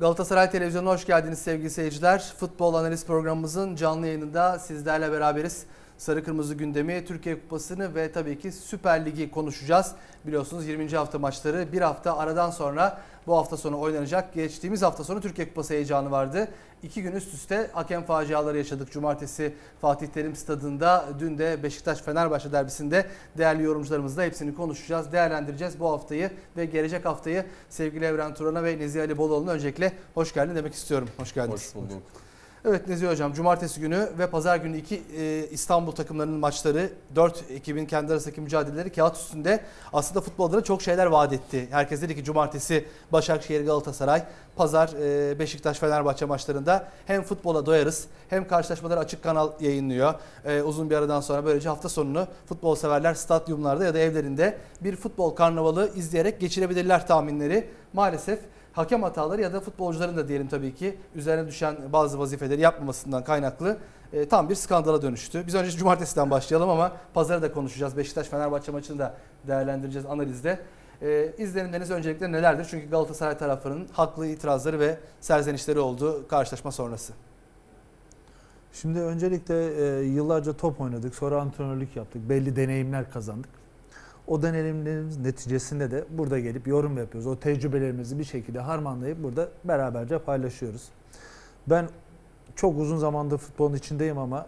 Galatasaray Televizyonu'na hoş geldiniz sevgili seyirciler. Futbol analiz programımızın canlı yayınında sizlerle beraberiz. Sarı Kırmızı gündemi, Türkiye Kupası'nı ve tabii ki Süper Lig'i konuşacağız. Biliyorsunuz 20. hafta maçları bir hafta aradan sonra bu hafta sonu oynanacak. Geçtiğimiz hafta sonu Türkiye Kupası heyecanı vardı. İki gün üst üste hakem faciaları yaşadık. Cumartesi Fatih Terim Stadında, dün de Beşiktaş-Fenerbahçe derbisinde değerli yorumcularımızla hepsini konuşacağız, değerlendireceğiz bu haftayı ve gelecek haftayı sevgili Evren Turan'a ve Nezih Ali Boloğlu'na öncelikle hoş geldin demek istiyorum. Hoş geldiniz. Hoş bulduk. Evet Nezih Hocam cumartesi günü ve pazar günü iki e, İstanbul takımlarının maçları 4 ekibin kendi arasındaki mücadeleleri kağıt üstünde aslında futbolda çok şeyler vaat etti. Herkes dedi ki cumartesi Başakşehir Galatasaray, pazar e, Beşiktaş Fenerbahçe maçlarında hem futbola doyarız hem karşılaşmaları açık kanal yayınlıyor. E, uzun bir aradan sonra böylece hafta sonunu futbol severler stadyumlarda ya da evlerinde bir futbol karnavalı izleyerek geçirebilirler tahminleri. Maalesef hakem hataları ya da futbolcuların da diyelim tabii ki üzerine düşen bazı vazifeleri yapmamasından kaynaklı e, tam bir skandala dönüştü. Biz önce cumartesiden başlayalım ama pazarı da konuşacağız. Beşiktaş-Fenerbahçe maçını da değerlendireceğiz analizde. E, izlenimleriniz öncelikle nelerdir? Çünkü Galatasaray taraflarının haklı itirazları ve serzenişleri oldu karşılaşma sonrası. Şimdi öncelikle e, yıllarca top oynadık, sonra antrenörlük yaptık, belli deneyimler kazandık. O deneyimlerimiz neticesinde de burada gelip yorum yapıyoruz. O tecrübelerimizi bir şekilde harmanlayıp burada beraberce paylaşıyoruz. Ben çok uzun zamandır futbolun içindeyim ama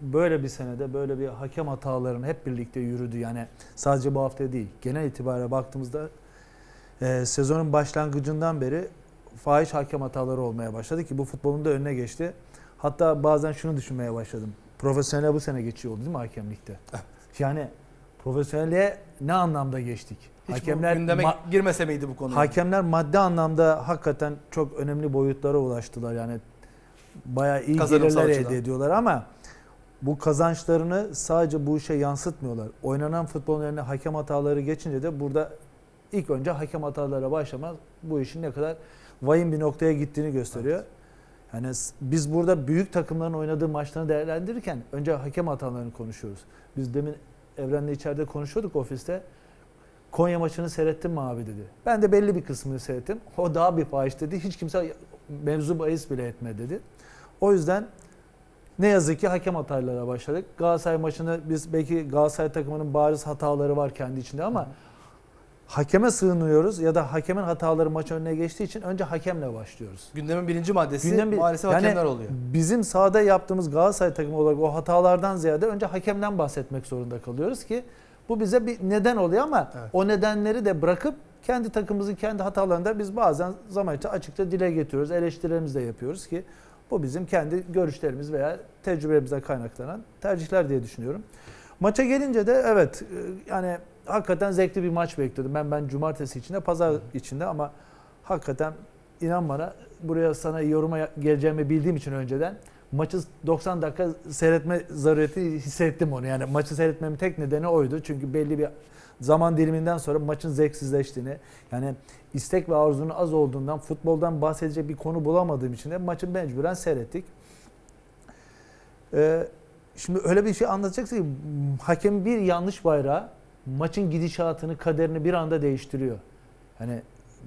böyle bir senede böyle bir hakem hatalarının hep birlikte yürüdü. Yani sadece bu hafta değil. Genel itibariyle baktığımızda e, sezonun başlangıcından beri fahiş hakem hataları olmaya başladı ki bu futbolun da önüne geçti. Hatta bazen şunu düşünmeye başladım. Profesyonel bu sene geçiyor oldu değil mi hakemlikte? Yani profesyonelliğe ne anlamda geçtik? Hiç hakemler gündeme girmese miydi bu konu? hakemler maddi anlamda hakikaten çok önemli boyutlara ulaştılar. Yani bayağı iyi Kazanımsal gelirler açıdan. elde ediyorlar ama bu kazançlarını sadece bu işe yansıtmıyorlar. Oynanan futbolun önüne hakem hataları geçince de burada ilk önce hakem hatalara başlamak bu işin ne kadar vahim bir noktaya gittiğini gösteriyor. Yani s- biz burada büyük takımların oynadığı maçlarını değerlendirirken önce hakem hatalarını konuşuyoruz. Biz demin Evren'le içeride konuşuyorduk ofiste. Konya maçını seyrettin mi abi dedi. Ben de belli bir kısmını seyrettim. O daha bir fahiş dedi. Hiç kimse mevzu bahis bile etme dedi. O yüzden ne yazık ki hakem hatalarına başladık. Galatasaray maçını biz belki Galatasaray takımının bariz hataları var kendi içinde ama hakeme sığınıyoruz ya da hakemin hataları maç önüne geçtiği için önce hakemle başlıyoruz. Gündemin birinci maddesi Gündem bir- maalesef yani hakemler oluyor. Bizim sahada yaptığımız Galatasaray takımı olarak o hatalardan ziyade önce hakemden bahsetmek zorunda kalıyoruz ki bu bize bir neden oluyor ama Evet. o nedenleri de bırakıp kendi takımımızın kendi hatalarını da biz bazen zaman içinde açıkça dile getiriyoruz. Eleştirilerimizi de yapıyoruz ki bu bizim kendi görüşlerimiz veya tecrübemizden kaynaklanan tercihler diye düşünüyorum. Maça gelince de evet e, yani hakikaten zevkli bir maç bekliyordum. Ben ben cumartesi içinde, pazar içinde ama hakikaten inan bana buraya sana yoruma geleceğimi bildiğim için önceden maçı 90 dakika seyretme zarureti hissettim onu. Yani maçı seyretmemin tek nedeni oydu. Çünkü belli bir zaman diliminden sonra maçın zevksizleştiğini yani istek ve arzunun az olduğundan futboldan bahsedecek bir konu bulamadığım için de maçı mecburen seyrettik. Ee, şimdi öyle bir şey anlatacaksın ki hakem bir yanlış bayrağı maçın gidişatını, kaderini bir anda değiştiriyor. Hani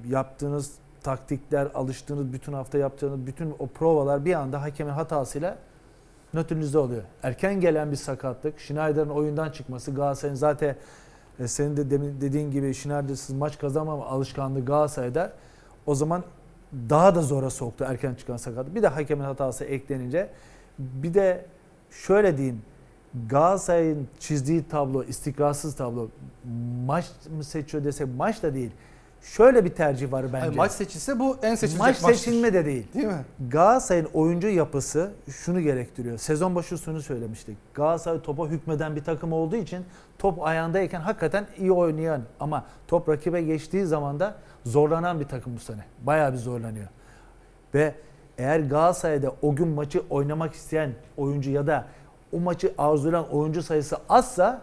yaptığınız taktikler, alıştığınız bütün hafta yaptığınız bütün o provalar bir anda hakemin hatasıyla nötrünüzde oluyor. Erken gelen bir sakatlık, Schneider'in oyundan çıkması, Galatasaray'ın zaten e, senin de demin dediğin gibi Schneider'sız maç kazanmama alışkanlığı Galatasaray'da o zaman daha da zora soktu erken çıkan sakatlık. Bir de hakemin hatası eklenince bir de şöyle diyeyim Galatasaray'ın çizdiği tablo, istikrarsız tablo maç mı seçiyor desek maç da değil. Şöyle bir tercih var bence. Hayır, maç seçilse bu en seçilecek Maç maçtır. seçilme de değil. Değil mi? Galatasaray'ın oyuncu yapısı şunu gerektiriyor. Sezon başı şunu söylemiştik. Galatasaray topa hükmeden bir takım olduğu için top ayağındayken hakikaten iyi oynayan ama top rakibe geçtiği zaman da zorlanan bir takım bu sene. Bayağı bir zorlanıyor. Ve eğer Galatasaray'da o gün maçı oynamak isteyen oyuncu ya da o maçı arzulayan oyuncu sayısı azsa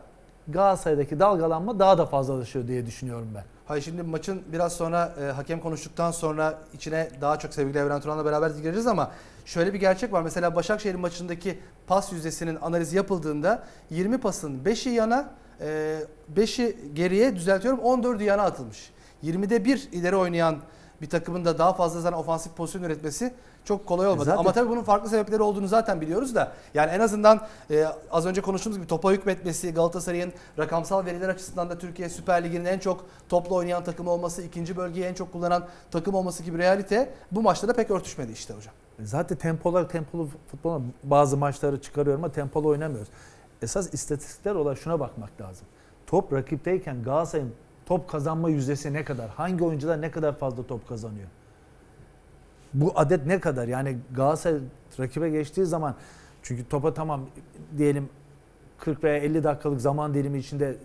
Galatasaray'daki dalgalanma daha da fazlalaşıyor diye düşünüyorum ben. Hayır şimdi maçın biraz sonra e, hakem konuştuktan sonra içine daha çok sevgili Evren Turan'la beraber gireceğiz ama şöyle bir gerçek var. Mesela Başakşehir maçındaki pas yüzdesinin analizi yapıldığında 20 pasın 5'i yana, e, 5'i geriye düzeltiyorum 14'ü yana atılmış. 20'de 1 ileri oynayan bir takımın da daha fazla zaten ofansif pozisyon üretmesi çok kolay olmadı. zaten- Ama tabii bunun farklı sebepleri olduğunu zaten biliyoruz da yani en azından e, az önce konuştuğumuz gibi topa hükmetmesi, Galatasaray'ın rakamsal veriler açısından da Türkiye Süper Ligi'nin en çok topla oynayan takım olması, ikinci bölgeyi en çok kullanan takım olması gibi realite bu maçta da pek örtüşmedi işte hocam. Zaten tempolu tempolu futbola bazı maçları çıkarıyorum ama tempolu oynamıyoruz. Esas istatistikler olarak şuna bakmak lazım. Top rakipteyken Galatasaray'ın top kazanma yüzdesi ne kadar? Hangi oyuncular ne kadar fazla top kazanıyor? Bu adet ne kadar? Yani Galatasaray rakibe geçtiği zaman çünkü topa tamam diyelim 40 veya 50 dakikalık zaman dilimi içinde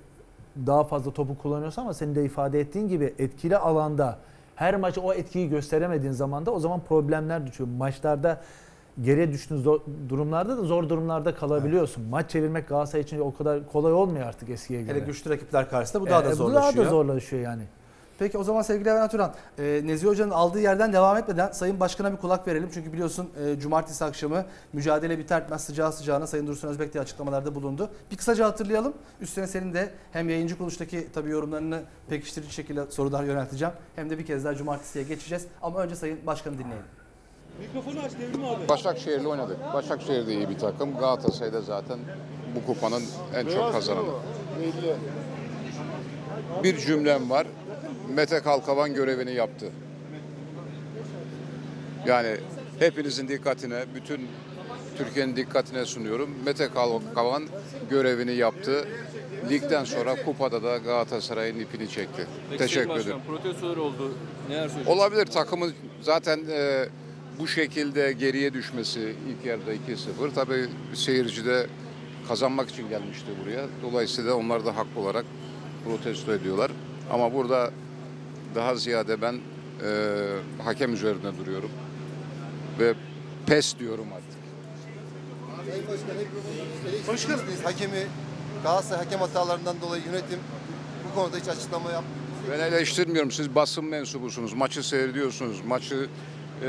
daha fazla topu kullanıyorsa ama senin de ifade ettiğin gibi etkili alanda her maç o etkiyi gösteremediğin zaman da o zaman problemler düşüyor. Maçlarda geriye düştüğün zor- durumlarda da zor durumlarda kalabiliyorsun. Maç çevirmek Galatasaray için o kadar kolay olmuyor artık eskiye göre. Hele güçlü rakipler karşısında bu daha Ee, da bu zorlaşıyor. daha da zorlaşıyor yani. Peki o zaman sevgili Levent Turan, e, Nezih Hoca'nın aldığı yerden devam etmeden Sayın Başkan'a bir kulak verelim. Çünkü biliyorsun e, cumartesi akşamı mücadele biter bitmez sıcağı sıcağına Sayın Dursun Özbek de açıklamalarda bulundu. Bir kısaca hatırlayalım. Üstüne senin de hem yayıncı kuruluştaki tabii yorumlarını pekiştirici şekilde sorular yönelteceğim. Hem de bir kez daha cumartesiye geçeceğiz. Ama önce Sayın Başkan'ı dinleyelim. Mikrofonu aç Devrim abi. Başakşehir'le oynadık. Başakşehir de iyi bir takım. Galatasaray'da zaten bu kupanın en çok kazananı. Bir cümlem var. Mete Kalkavan görevini yaptı. Yani hepinizin dikkatine, bütün Türkiye'nin dikkatine sunuyorum. Mete Kalkavan görevini yaptı. Ligden sonra kupada da Galatasaray'ın ipini çekti. Peki Teşekkür ederim. Protestolar oldu. Neler? Olabilir takımın zaten e, bu şekilde geriye düşmesi ilk yarıda 2-0. Tabii seyirci de kazanmak için gelmişti buraya. Dolayısıyla onlar da haklı olarak protesto ediyorlar. Ama burada daha ziyade ben e, hakem üzerine duruyorum. Ve pes diyorum artık. Sayın Başkan hep. Hakemi Galatasaray hakem hatalarından dolayı yönetim bu konuda hiç açıklama yapmıyor. Ben eleştirmiyorum. Siz basın mensubusunuz. Maçı seyrediyorsunuz. Maçı e,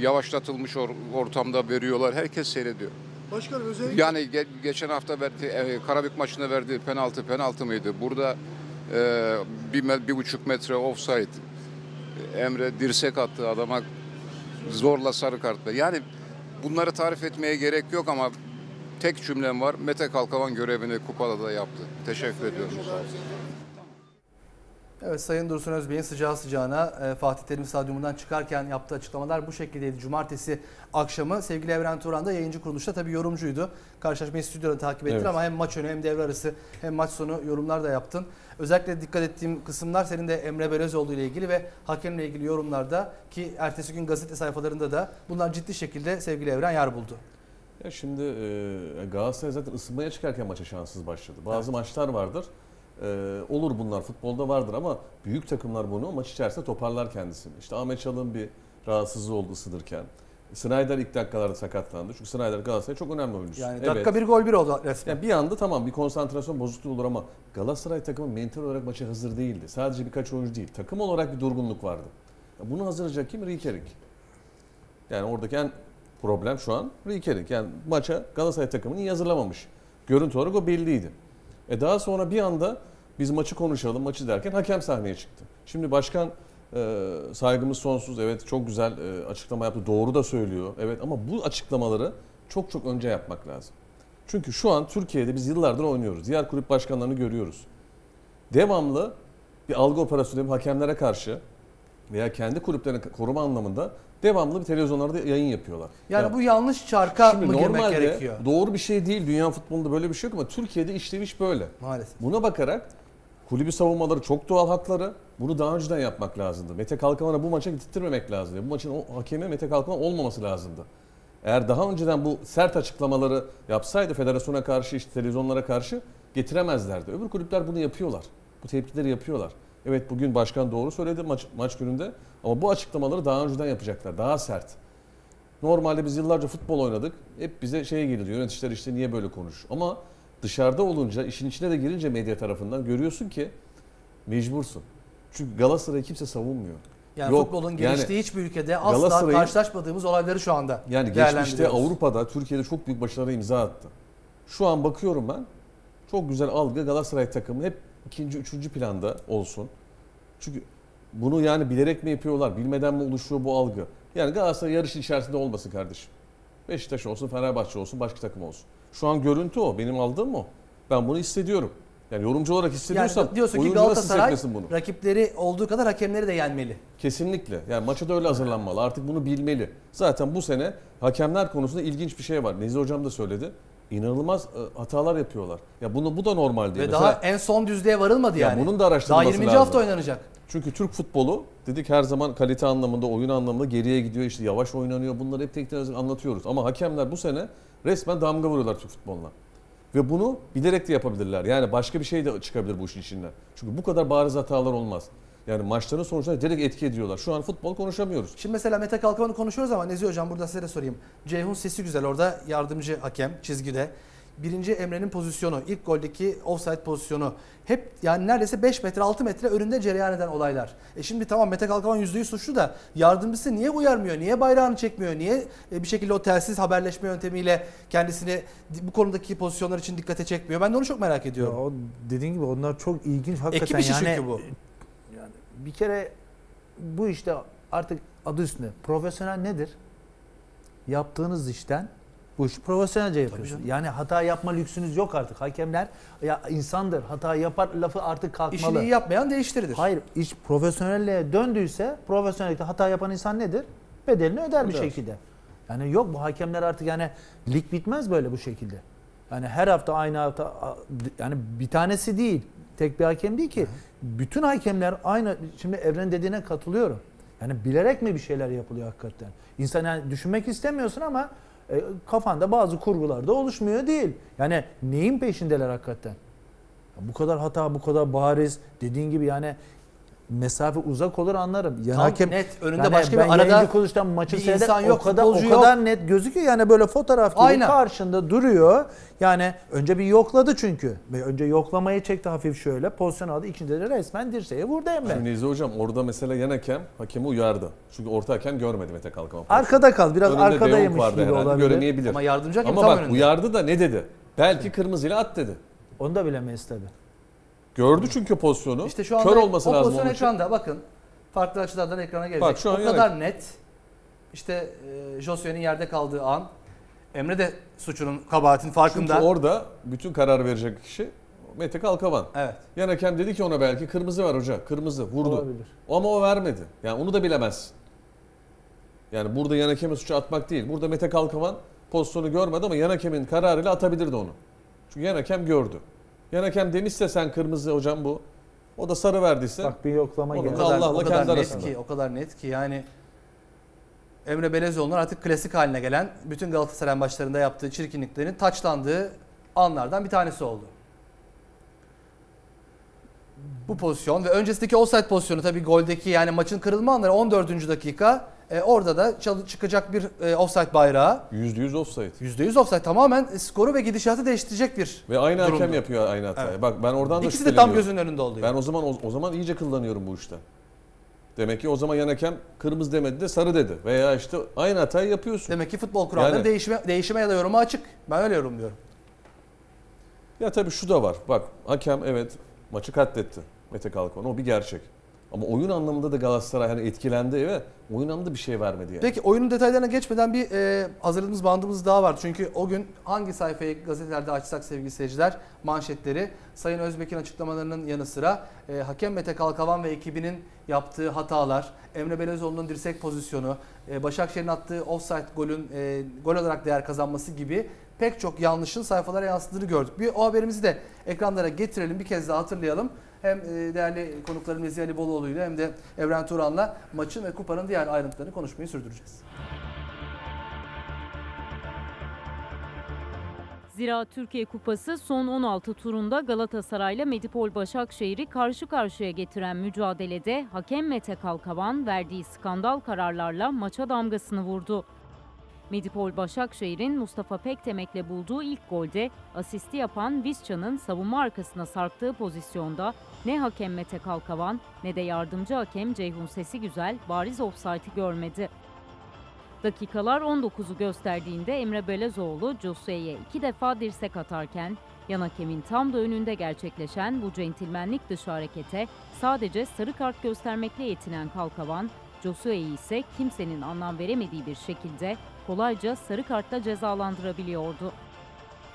yavaşlatılmış or- ortamda veriyorlar. Herkes seyrediyor. Başkanım özellikle Yani ge- geçen hafta verdi, e, Karabük maçında verdiği penaltı penaltı mıydı? Burada e, bir, bir buçuk metre offside. Emre dirsek attı adama zorla sarı kart ver. Yani bunları tarif etmeye gerek yok ama tek cümlem var. Mete Kalkavan görevini kupada da yaptı. Teşekkür ediyorum. Sağ olun. Evet Sayın Dursun Özbey'in sıcağı sıcağına e, Fatih Terim Stadyumundan çıkarken yaptığı açıklamalar bu şekildeydi. Cumartesi akşamı sevgili Evren Turan da yayıncı kuruluşta tabii yorumcuydu. Karşılaşmayı stüdyoda takip ettin Evet. ama hem maç önü hem devre arası hem maç sonu yorumlar da yaptın. Özellikle dikkat ettiğim kısımlar senin de Emre Belözoğlu ile ilgili ve hakemle ilgili yorumlarda ki ertesi gün gazete sayfalarında da bunlar ciddi şekilde sevgili Evren yer buldu. Ya şimdi e, Galatasaray zaten ısınmaya çıkarken maça şanssız başladı. Bazı maçlar vardır. E, olur bunlar futbolda vardır ama büyük takımlar bunu maç içerisinde toparlar kendisini. İşte Ahmet Çalık'ın bir rahatsızlığı oldu ısınırken. Snyder ilk dakikalarda sakatlandı. Çünkü Snyder Galatasaray çok önemli oyuncusu. Yani Evet. dakika bir gol bir oldu resmen. Yani bir anda tamam bir konsantrasyon bozukluğu olur ama Galatasaray takımı mental olarak maça hazır değildi. Sadece birkaç oyuncu değil. Takım olarak bir durgunluk vardı. Ya Bunu hazırlayacak kim? Rikerik. Yani oradaki en problem şu an Rikerik. Yani maça Galatasaray takımını iyi hazırlamamış. Görüntü olarak o belliydi. E daha sonra bir anda biz maçı konuşalım, maçı derken hakem sahneye çıktı. Şimdi başkan e, saygımız sonsuz. Evet çok güzel e, açıklama yaptı. Doğru da söylüyor. Evet ama bu açıklamaları çok çok önce yapmak lazım. Çünkü şu an Türkiye'de biz yıllardır oynuyoruz. Diğer kulüp başkanlarını görüyoruz. Devamlı bir algı operasyonu hakemlere karşı veya kendi kulüplerini koruma anlamında devamlı bir televizyonlarda yayın yapıyorlar. Yani Ya bu yanlış çarka mı girmek normalde gerekiyor? doğru bir şey değil. Dünya futbolunda böyle bir şey yok ama Türkiye'de işleviş böyle. Maalesef. Buna bakarak kulübü savunmaları çok doğal hakları. Bunu daha önceden yapmak lazımdı. Mete Kalkavan'a bu maça gittirmemek lazımdı. Bu maçın o hakemi Mete Kalkavan olmaması lazımdı. Eğer daha önceden bu sert açıklamaları yapsaydı federasyona karşı, işte televizyonlara karşı getiremezlerdi. Öbür kulüpler bunu yapıyorlar. Bu tepkileri yapıyorlar. Evet bugün başkan doğru söyledi maç, maç gününde ama bu açıklamaları daha önceden yapacaklar. Daha sert. Normalde biz yıllarca futbol oynadık. Hep bize şey gelir yöneticiler işte niye böyle konuş. Ama dışarıda olunca işin içine de girince medya tarafından görüyorsun ki mecbursun. Çünkü Galatasaray'ı kimse savunmuyor. Yani Yok, futbolun yani geliştiği hiçbir ülkede asla karşılaşmadığımız olayları şu anda Yani geçmişte. Avrupa'da, Türkiye'de çok büyük başarılara imza attı. Şu an bakıyorum ben çok güzel algı Galatasaray takımı hep ikinci, üçüncü planda olsun. Çünkü Bunu yani bilerek mi yapıyorlar, bilmeden mi oluşuyor bu algı? Yani Galatasaray yarışın içerisinde olmasın kardeşim. Beşiktaş olsun, Fenerbahçe olsun, başka takım olsun. Şu an görüntü o. Benim aldığım o. Ben bunu hissediyorum. Yani yorumcu olarak hissediyorsam Yani diyorsun ki Galatasaray bunu? rakipleri olduğu kadar hakemleri de yenmeli. Kesinlikle. Yani maça da öyle hazırlanmalı. Artık bunu bilmeli. Zaten bu sene hakemler konusunda ilginç bir şey var. Nezi Hocam da söyledi. İnanılmaz e, hatalar yapıyorlar. Ya bunu bu da normal değil. Ve Mesela- daha en son düzlüğe varılmadı Ya yani. bunun da araştırılması Daha 20. lazım. hafta oynanacak. Çünkü Türk futbolu dedik her zaman kalite anlamında, oyun anlamında geriye gidiyor. İşte yavaş oynanıyor. Bunları hep tek tek anlatıyoruz. Ama hakemler bu sene resmen damga vuruyorlar Türk futboluna. Ve bunu bilerek de yapabilirler. Yani başka bir şey de çıkabilir bu işin içinden. Çünkü bu kadar bariz hatalar olmaz. Yani maçların sonuçlarına direkt etki ediyorlar. Şu an futbol konuşamıyoruz. Şimdi mesela Mete Kalkavan'ı konuşuyoruz ama Nezi Hocam burada size de sorayım. Ceyhun sesi güzel orada yardımcı hakem çizgide. Birinci Emre'nin pozisyonu, ilk goldeki offside pozisyonu. Hep yani neredeyse 5 metre 6 metre önünde cereyan eden olaylar. E şimdi tamam Mete Kalkavan %100 suçlu da yardımcısı niye uyarmıyor? Niye bayrağını çekmiyor? Niye e, bir şekilde o telsiz haberleşme yöntemiyle kendisini bu konudaki pozisyonlar için dikkate çekmiyor? Ben de onu çok merak Ya ediyorum. o dediğin gibi onlar çok ilginç hakikaten Ekip işi yani, çünkü bu. yani bir kere bu işte artık adı üstünde profesyonel nedir? Yaptığınız işten bu işi profesyonelce yapıyorsunuz. canım. Yani hata yapma lüksünüz yok artık. Hakemler ya insandır. Hata yapar lafı artık kalkmalı. İşini iyi yapmayan değiştirilir. Hayır, iş profesyonelliğe döndüyse profesyonellikte hata yapan insan nedir? Bedelini öder bir şekilde. Yani yok bu hakemler artık yani lig bitmez böyle bu şekilde. Yani her hafta aynı hafta yani bir tanesi değil. Tek bir hakem değil ki. Bütün hakemler aynı. Şimdi Evren dediğine katılıyorum. Yani bilerek mi bir şeyler yapılıyor hakikaten? İnsan yani düşünmek istemiyorsun ama e, kafanda bazı kurgularda oluşmuyor değil. Yani neyin peşindeler hakikaten? Ya bu kadar hata, bu kadar bariz. Dediğin gibi yani mesafe uzak olur anlarım. Yan Tam hakem net, önünde yani başka bir arada kuruluştan maçı bir seyreder, insan yok, o kadar o kadar net gözüküyor yani böyle fotoğraf gibi Aynen. karşında duruyor. Yani önce bir yokladı çünkü. Ve önce yoklamayı çekti hafif şöyle. Pozisyon aldı. İkinci de resmen dirseğe vurdu Emre. Şimdi Nezih Hocam orada mesela yan hakem hakemi uyardı. Çünkü orta hakem görmedi Mete pozisyonu. Arkada kal. Biraz Önünde arkadaymış gibi herhalde, olabilir. Göremeyebilir. Ama yardımcı hakem Ama tam bak önünde. uyardı da ne dedi? Belki kırmızıyla at dedi. Onu da bilemeyiz tabii. Gördü çünkü pozisyonu. İşte şu anda Kör olması o lazım pozisyon onun için. ekranda bakın. Farklı açılardan ekrana gelecek. Bak şu an o kadar net. İşte e, Josue'nin yerde kaldığı an. Emre de suçunun kabahatin Çünkü farkında. orada bütün karar verecek kişi Mete Kalkavan. Evet. Yan hakem dedi ki ona belki kırmızı ver hoca. Kırmızı vurdu. Olabilir. Ama o vermedi. Yani onu da bilemez. Yani burada yan hakeme suçu atmak değil. Burada Mete Kalkavan pozisyonu görmedi ama yan hakemin kararıyla atabilirdi onu. Çünkü yan hakem gördü. Yan hakem demişse sen kırmızı hocam bu. O da sarı verdiyse Bak bir yoklama Onun O geldi. da kadar, Allah'la o kadar kendi net arasında. ki, o kadar net ki yani Emre Belezoğlu'nun artık klasik haline gelen bütün Galatasaray maçlarında yaptığı çirkinliklerin taçlandığı anlardan bir tanesi oldu. Bu pozisyon ve öncesindeki offside pozisyonu tabii goldeki yani maçın kırılma anları 14. dakika. E, orada da çalı- çıkacak bir e, offside bayrağı. %100 offside. %100 offside tamamen skoru ve gidişatı değiştirecek bir Ve aynı hakem yapıyor aynı hatayı. Evet. Bak ben oradan da İkisi de tam şüpheleniyorum. gözünün önünde oldu. Ben o zaman o, o zaman iyice kullanıyorum bu işte. Demek ki o zaman yan hakem kırmızı demedi de sarı dedi. Veya işte aynı hatayı yapıyorsun. Demek ki futbol kuralları Yani- değişime, değişime ya da yoruma açık. Ben öyle yorumluyorum. Ya tabii şu da var. Bak hakem evet maçı katletti. Mete Kalkan o bir gerçek. Ama oyun anlamında da Galatasaray hani etkilendi ve oyun anlamında bir şey vermedi yani. Peki oyunun detaylarına geçmeden bir e, hazırladığımız bandımız daha var. Çünkü o gün hangi sayfayı gazetelerde açsak sevgili seyirciler manşetleri Sayın Özbek'in açıklamalarının yanı sıra e, hakem Mete Kalkavan ve ekibinin yaptığı hatalar, Emre Belezoğlu'nun dirsek pozisyonu, e, Başakşehir'in attığı offside golün e, gol olarak değer kazanması gibi pek çok yanlışın sayfalara yansıdığını gördük. Bir o haberimizi de ekranlara getirelim bir kez daha hatırlayalım. Hem e, değerli konuklarım Nezih Ali Boluoğlu hem de Evren Turan'la maçın ve kupanın diğer ayrıntılarını konuşmayı sürdüreceğiz. Zira Türkiye Kupası son 16 turunda Galatasaray ile Medipol Başakşehir'i karşı karşıya getiren mücadelede hakem Mete Kalkavan verdiği skandal kararlarla maça damgasını vurdu. Medipol Başakşehir'in Mustafa Pektemek'le bulduğu ilk golde asisti yapan Visca'nın savunma arkasına sarktığı pozisyonda ne hakem Mete Kalkavan ne de yardımcı hakem Ceyhun Sesi Güzel bariz offside'ı görmedi. Dakikalar 19'u gösterdiğinde Emre Belezoğlu Josue'ye iki defa dirsek atarken Yan hakemin tam da önünde gerçekleşen bu centilmenlik dışı harekete sadece sarı kart göstermekle yetinen Kalkavan, Josue'yi ise kimsenin anlam veremediği bir şekilde kolayca sarı kartla cezalandırabiliyordu.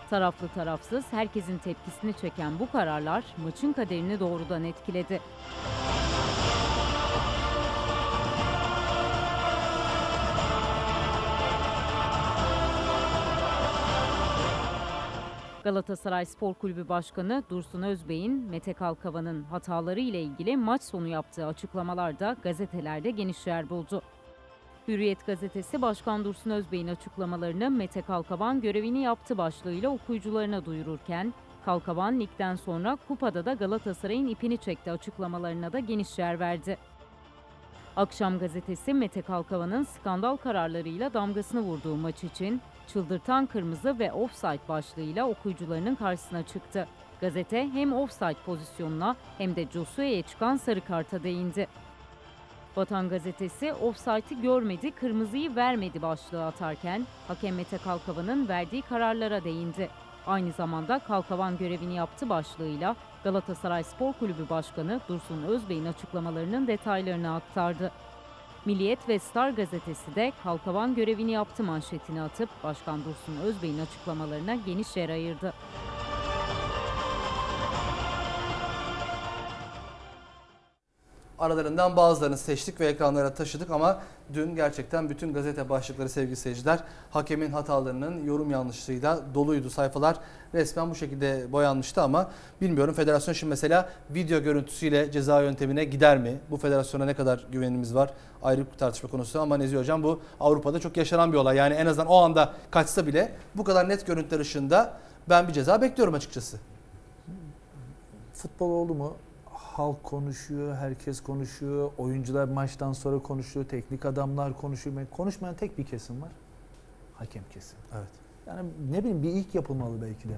Taraflı tarafsız herkesin tepkisini çeken bu kararlar maçın kaderini doğrudan etkiledi. Galatasaray Spor Kulübü Başkanı Dursun Özbey'in Mete Kalkavan'ın hataları ile ilgili maç sonu yaptığı açıklamalarda gazetelerde geniş yer buldu. Hürriyet gazetesi Başkan Dursun Özbey'in açıklamalarını Mete Kalkavan görevini yaptı başlığıyla okuyucularına duyururken, Kalkavan ligden sonra kupada da Galatasaray'ın ipini çekti açıklamalarına da geniş yer verdi. Akşam gazetesi Mete Kalkavan'ın skandal kararlarıyla damgasını vurduğu maç için çıldırtan kırmızı ve offside başlığıyla okuyucularının karşısına çıktı. Gazete hem offside pozisyonuna hem de Josue'ye çıkan sarı karta değindi. Vatan gazetesi offside'i görmedi, kırmızıyı vermedi başlığı atarken hakem Mete Kalkavan'ın verdiği kararlara değindi. Aynı zamanda Kalkavan görevini yaptı başlığıyla Galatasaray Spor Kulübü Başkanı Dursun Özbey'in açıklamalarının detaylarını aktardı. Milliyet ve Star gazetesi de Kalkavan görevini yaptı manşetini atıp Başkan Dursun Özbey'in açıklamalarına geniş yer ayırdı. Aralarından bazılarını seçtik ve ekranlara taşıdık ama dün gerçekten bütün gazete başlıkları sevgili seyirciler hakemin hatalarının yorum yanlışlığıyla doluydu. Sayfalar resmen bu şekilde boyanmıştı ama bilmiyorum federasyon şimdi mesela video görüntüsüyle ceza yöntemine gider mi? Bu federasyona ne kadar güvenimiz var? Ayrı bir tartışma konusu ama Nezih Hocam bu Avrupa'da çok yaşanan bir olay. Yani en azından o anda kaçsa bile bu kadar net görüntüler ışığında ben bir ceza bekliyorum açıkçası. Futbol oldu mu? Halk konuşuyor, herkes konuşuyor, oyuncular maçtan sonra konuşuyor, teknik adamlar konuşuyor. Konuşmayan tek bir kesim var. Hakem kesim. Evet. Yani ne bileyim bir ilk yapılmalı belki de.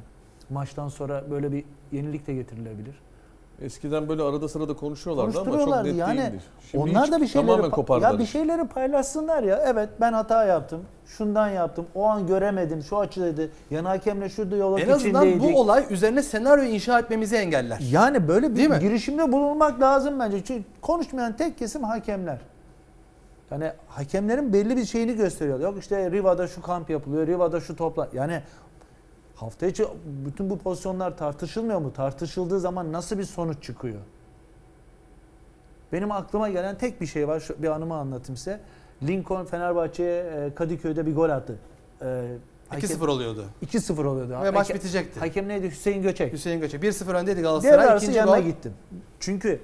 Maçtan sonra böyle bir yenilik de getirilebilir. Eskiden böyle arada sırada konuşuyorlardı ama çok net yani. değildi. Şimdi Onlar hiç da bir şeyleri kopardılar ya bir şeyleri paylaşsınlar ya. Evet ben hata yaptım. Şundan yaptım. O an göremedim. Şu açıdaydı. Yan hakemle şurada yola En azından içindeydik. bu olay üzerine senaryo inşa etmemizi engeller. Yani böyle Değil bir mi? girişimde bulunmak lazım bence. Çünkü konuşmayan tek kesim hakemler. Yani hakemlerin belli bir şeyini gösteriyor. Yok işte Riva'da şu kamp yapılıyor, Riva'da şu topla. Yani hafta içi bütün bu pozisyonlar tartışılmıyor mu? Tartışıldığı zaman nasıl bir sonuç çıkıyor? Benim aklıma gelen tek bir şey var. Şu bir anımı anlatayım size. Lincoln Fenerbahçe'ye e, Kadıköy'de bir gol attı. E, hakem- 2-0 oluyordu. 2-0 oluyordu. Ve maç bitecekti. Hakem neydi? Hüseyin Göçek. Hüseyin Göçek 1-0 öndeydi Devre Galatasaray. arası İkinci yanına gol. gittim. Çünkü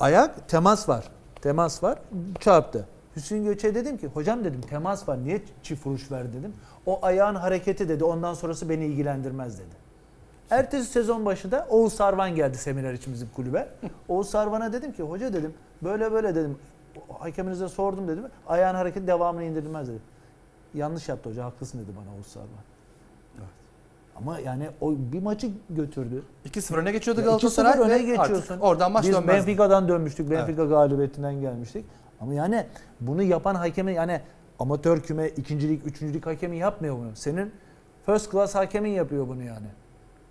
ayak temas var. Temas var. Çarptı. Hüseyin Göçek'e dedim ki hocam dedim temas var niye çift vuruş verdi dedim. O ayağın hareketi dedi ondan sonrası beni ilgilendirmez dedi. Ertesi sezon başı da Oğuz Sarvan geldi seminer için bizim kulübe. Oğuz Sarvan'a dedim ki hoca dedim böyle böyle dedim. Hakeminize sordum dedim. Ayağın hareketi devamını indirmez dedi. Yanlış yaptı hoca haklısın dedi bana Oğuz Sarvan. Ama yani o bir maçı götürdü. 2-0 öne geçiyordu Galatasaray 2-0 öne geçiyorsun. oradan maç Biz dönmezdi. Benfica'dan dönmüştük. Benfica galibiyetinden gelmiştik. Ama yani bunu yapan hakemi yani amatör küme, ikincilik, üçüncülük hakemi yapmıyor bunu. Senin first class hakemin yapıyor bunu yani.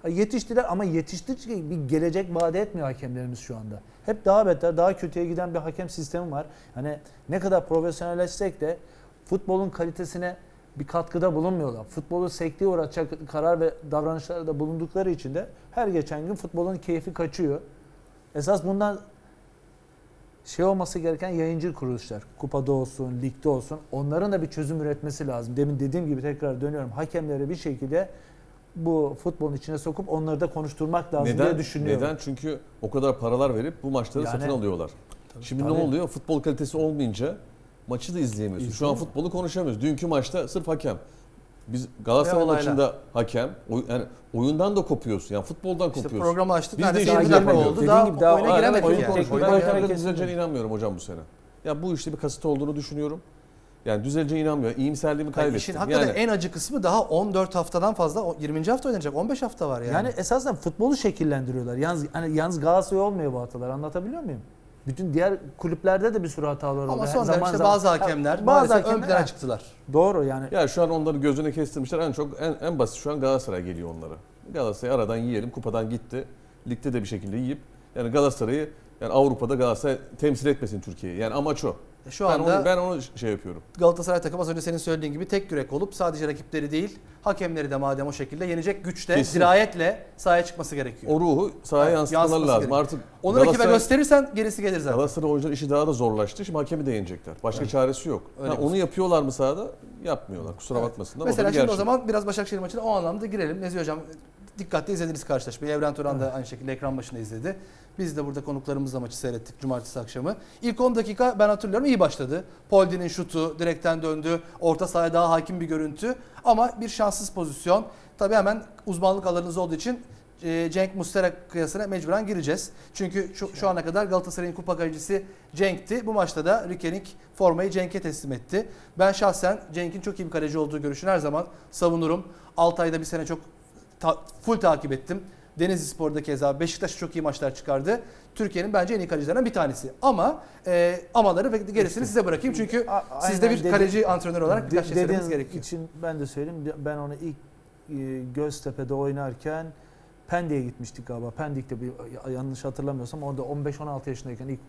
Yetiştiler ama yetiştirdikçe bir gelecek vaat etmiyor hakemlerimiz şu anda. Hep daha beter, daha kötüye giden bir hakem sistemi var. Hani ne kadar profesyonelleşsek de futbolun kalitesine bir katkıda bulunmuyorlar. Futbolu sekteye uğratacak karar ve davranışlarda bulundukları için de her geçen gün futbolun keyfi kaçıyor. Esas bundan şey olması gereken yayıncı kuruluşlar. Kupada olsun, ligde olsun. Onların da bir çözüm üretmesi lazım. Demin dediğim gibi tekrar dönüyorum. Hakemleri bir şekilde bu futbolun içine sokup onları da konuşturmak lazım diye Neden? düşünüyorum. Neden? Çünkü o kadar paralar verip bu maçları Yani- satın alıyorlar. Şimdi tabii. ne oluyor? Futbol kalitesi olmayınca maçı da izleyemiyorsun. Şu an İzleyemiyor. futbolu konuşamıyoruz. Dünkü maçta sırf hakem. Biz Galatasaray Ve maçında hakem, oy- yani oyundan da kopuyorsun. Yani futboldan İşte kopuyorsun. programı açtık. Biz de işe 20 dakika oldu. Dediğin Daha, gibi daha oyuna giremedik oyun yani. giremedik. hareket- düzeleceğine inanmıyorum hocam bu sene. Ya bu işte bir kasıt olduğunu düşünüyorum. Yani düzeleceğine inanmıyorum. İyimserliğimi Yani kaybettim. işin hakikaten yani, en acı kısmı daha 14 haftadan fazla o 20. hafta oynanacak. 15 hafta var yani. Yani esasen futbolu şekillendiriyorlar. Yalnız hani yalnız Galatasaray olmuyor bu hatalar. Anlatabiliyor muyum? Bütün diğer kulüplerde de bir sürü hatalar oluyor. Ama son dönem işte zaman- bazı hakemler Ha, bazı ön hakemler- plana ha, çıktılar. Doğru yani. ya şu an onları gözüne kestirmişler. En çok en, en basit şu an Galatasaray geliyor onlara. Galatasaray'ı aradan yiyelim. Kupadan gitti. Ligde de bir şekilde yiyip yani Galatasaray'ı yani Avrupa'da Galatasaray temsil etmesin Türkiye'yi. Yani amaç o. Şu ben anda onu, ben onu şey yapıyorum. Galatasaray takımı az önce senin söylediğin gibi tek yürek olup sadece rakipleri değil hakemleri de madem o şekilde yenecek güçte, Kesin. dirayetle sahaya çıkması gerekiyor. O ruhu sahaya Evet, yansıtmaları lazım. gerekiyor. Artık Onu rakibe gösterirsen gerisi gelir zaten. Galatasaray oyuncuların işi daha da zorlaştı. Şimdi hakemi de yenecekler. Başka çaresi yok. Öyle Ha, onu yapıyorlar mı sahada? Yapmıyorlar. Kusura Evet. bakmasınlar. Mesela o şimdi o gerçek. zaman biraz Başakşehir maçına o anlamda girelim. Nezih Hocam dikkatli izlediniz karşılaşmayı. Evren Turan da aynı şekilde ekran başında izledi. Biz de burada konuklarımızla maçı seyrettik cumartesi akşamı. İlk 10 dakika ben hatırlıyorum iyi başladı. Poldi'nin şutu direkten döndü. Orta sahaya daha hakim bir görüntü. Ama bir şanssız pozisyon. Tabii hemen uzmanlık alanınız olduğu için e, Cenk Mustera kıyasına mecburen gireceğiz. Çünkü şu, şu ana kadar Galatasaray'ın kupa kalecisi Cenk'ti. Bu maçta da Rikenik formayı Cenk'e teslim etti. Ben şahsen Cenk'in çok iyi bir kaleci olduğu görüşünü her zaman savunurum. Altay'da bir sene çok ta- full takip ettim. Denizli Spor'da keza Beşiktaş çok iyi maçlar çıkardı. Türkiye'nin bence en iyi kalecilerinden bir tanesi. Ama e, amaları ve gerisini size bırakayım. Çünkü A- siz de aynen bir dedi- kaleci antrenör olarak birkaç şey söylemeniz gerekiyor. için ben de söyleyeyim. Ben onu ilk e, Göztepe'de oynarken Pendik'e gitmiştik galiba. Pendik'te bir yanlış hatırlamıyorsam orada 15-16 yaşındayken ilk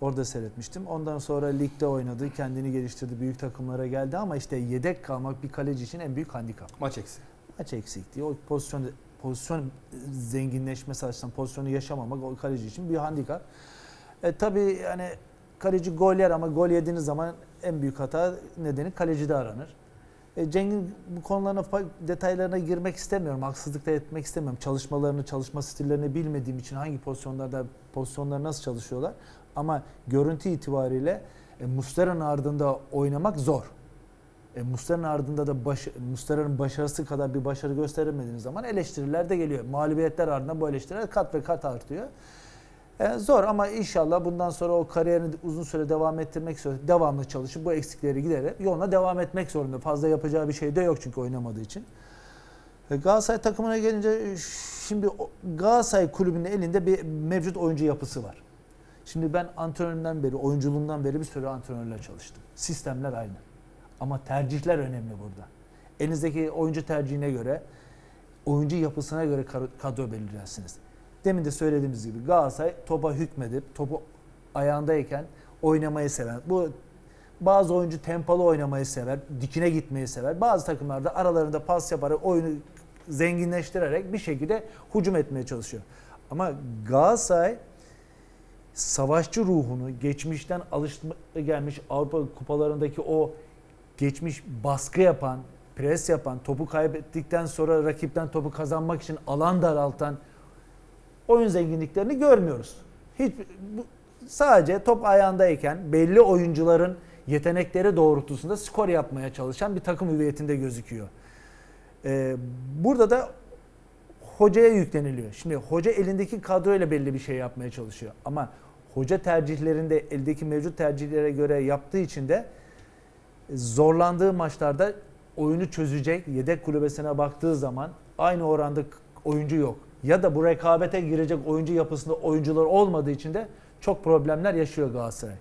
orada seyretmiştim. Ondan sonra ligde oynadı, kendini geliştirdi, büyük takımlara geldi ama işte yedek kalmak bir kaleci için en büyük handikap. Maç eksi. Maç eksikliği, o pozisyon pozisyon zenginleşmesi açısından pozisyonu yaşamamak o kaleci için bir handikap. E, tabii yani kaleci gol yer ama gol yediğiniz zaman en büyük hata nedeni kalecide aranır. E, Cenk'in bu konularına detaylarına girmek istemiyorum. Haksızlık da etmek istemiyorum. Çalışmalarını, çalışma stillerini bilmediğim için hangi pozisyonlarda pozisyonları nasıl çalışıyorlar. Ama görüntü itibariyle e, Muslera'nın ardında oynamak zor. E, Muslera'nın ardında da baş, Muslera'nın başarısı kadar bir başarı gösteremediğiniz zaman eleştiriler de geliyor. Mağlubiyetler ardından bu eleştiriler kat ve kat artıyor. E, zor ama inşallah bundan sonra o kariyerini uzun süre devam ettirmek istiyor. Devamlı çalışıp bu eksikleri giderek yoluna devam etmek zorunda. Fazla yapacağı bir şey de yok çünkü oynamadığı için. E, Galatasaray takımına gelince şimdi Galatasaray kulübünün elinde bir mevcut oyuncu yapısı var. Şimdi ben antrenöründen beri, oyunculuğundan beri bir sürü antrenörle çalıştım. Sistemler aynı. Ama tercihler önemli burada. Elinizdeki oyuncu tercihine göre, oyuncu yapısına göre kadro belirlersiniz. Demin de söylediğimiz gibi Galatasaray topa hükmedip, topu ayağındayken oynamayı seven. Bu bazı oyuncu tempolu oynamayı sever, dikine gitmeyi sever. Bazı takımlarda aralarında pas yaparak oyunu zenginleştirerek bir şekilde hücum etmeye çalışıyor. Ama Galatasaray savaşçı ruhunu geçmişten alışma gelmiş Avrupa kupalarındaki o geçmiş baskı yapan, pres yapan, topu kaybettikten sonra rakipten topu kazanmak için alan daraltan oyun zenginliklerini görmüyoruz. Hiç bu, sadece top ayağındayken belli oyuncuların yetenekleri doğrultusunda skor yapmaya çalışan bir takım hüviyetinde gözüküyor. Ee, burada da hocaya yükleniliyor. Şimdi hoca elindeki kadroyla belli bir şey yapmaya çalışıyor. Ama hoca tercihlerinde eldeki mevcut tercihlere göre yaptığı için de zorlandığı maçlarda oyunu çözecek yedek kulübesine baktığı zaman aynı oranda oyuncu yok. Ya da bu rekabete girecek oyuncu yapısında oyuncular olmadığı için de çok problemler yaşıyor Galatasaray.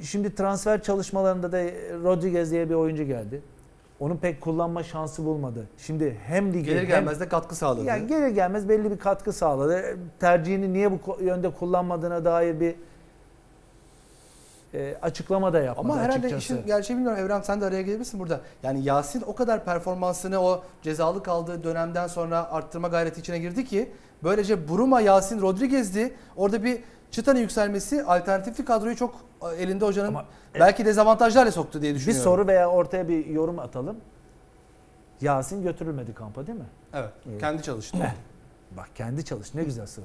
Şimdi transfer çalışmalarında da Rodriguez diye bir oyuncu geldi. Onun pek kullanma şansı bulmadı. Şimdi hem lige Gelir hem- gelmez de katkı sağladı. yani gelir gelmez belli bir katkı sağladı. Tercihini niye bu yönde kullanmadığına dair bir e, açıklama da yapmadı Ama herhalde açıkçası. işin gerçeği bilmiyorum Evren sen de araya gelebilirsin burada. Yani Yasin o kadar performansını o cezalı kaldığı dönemden sonra arttırma gayreti içine girdi ki böylece Buruma Yasin Rodriguez'di. Orada bir çıtanın yükselmesi alternatifli kadroyu çok e, elinde hocanın Ama- belki dezavantajlarla soktu diye bir düşünüyorum. soru veya ortaya bir yorum atalım. Yasin götürülmedi kampa değil mi? Evet. Kendi çalıştı. Bak kendi çalış ne güzel sıra.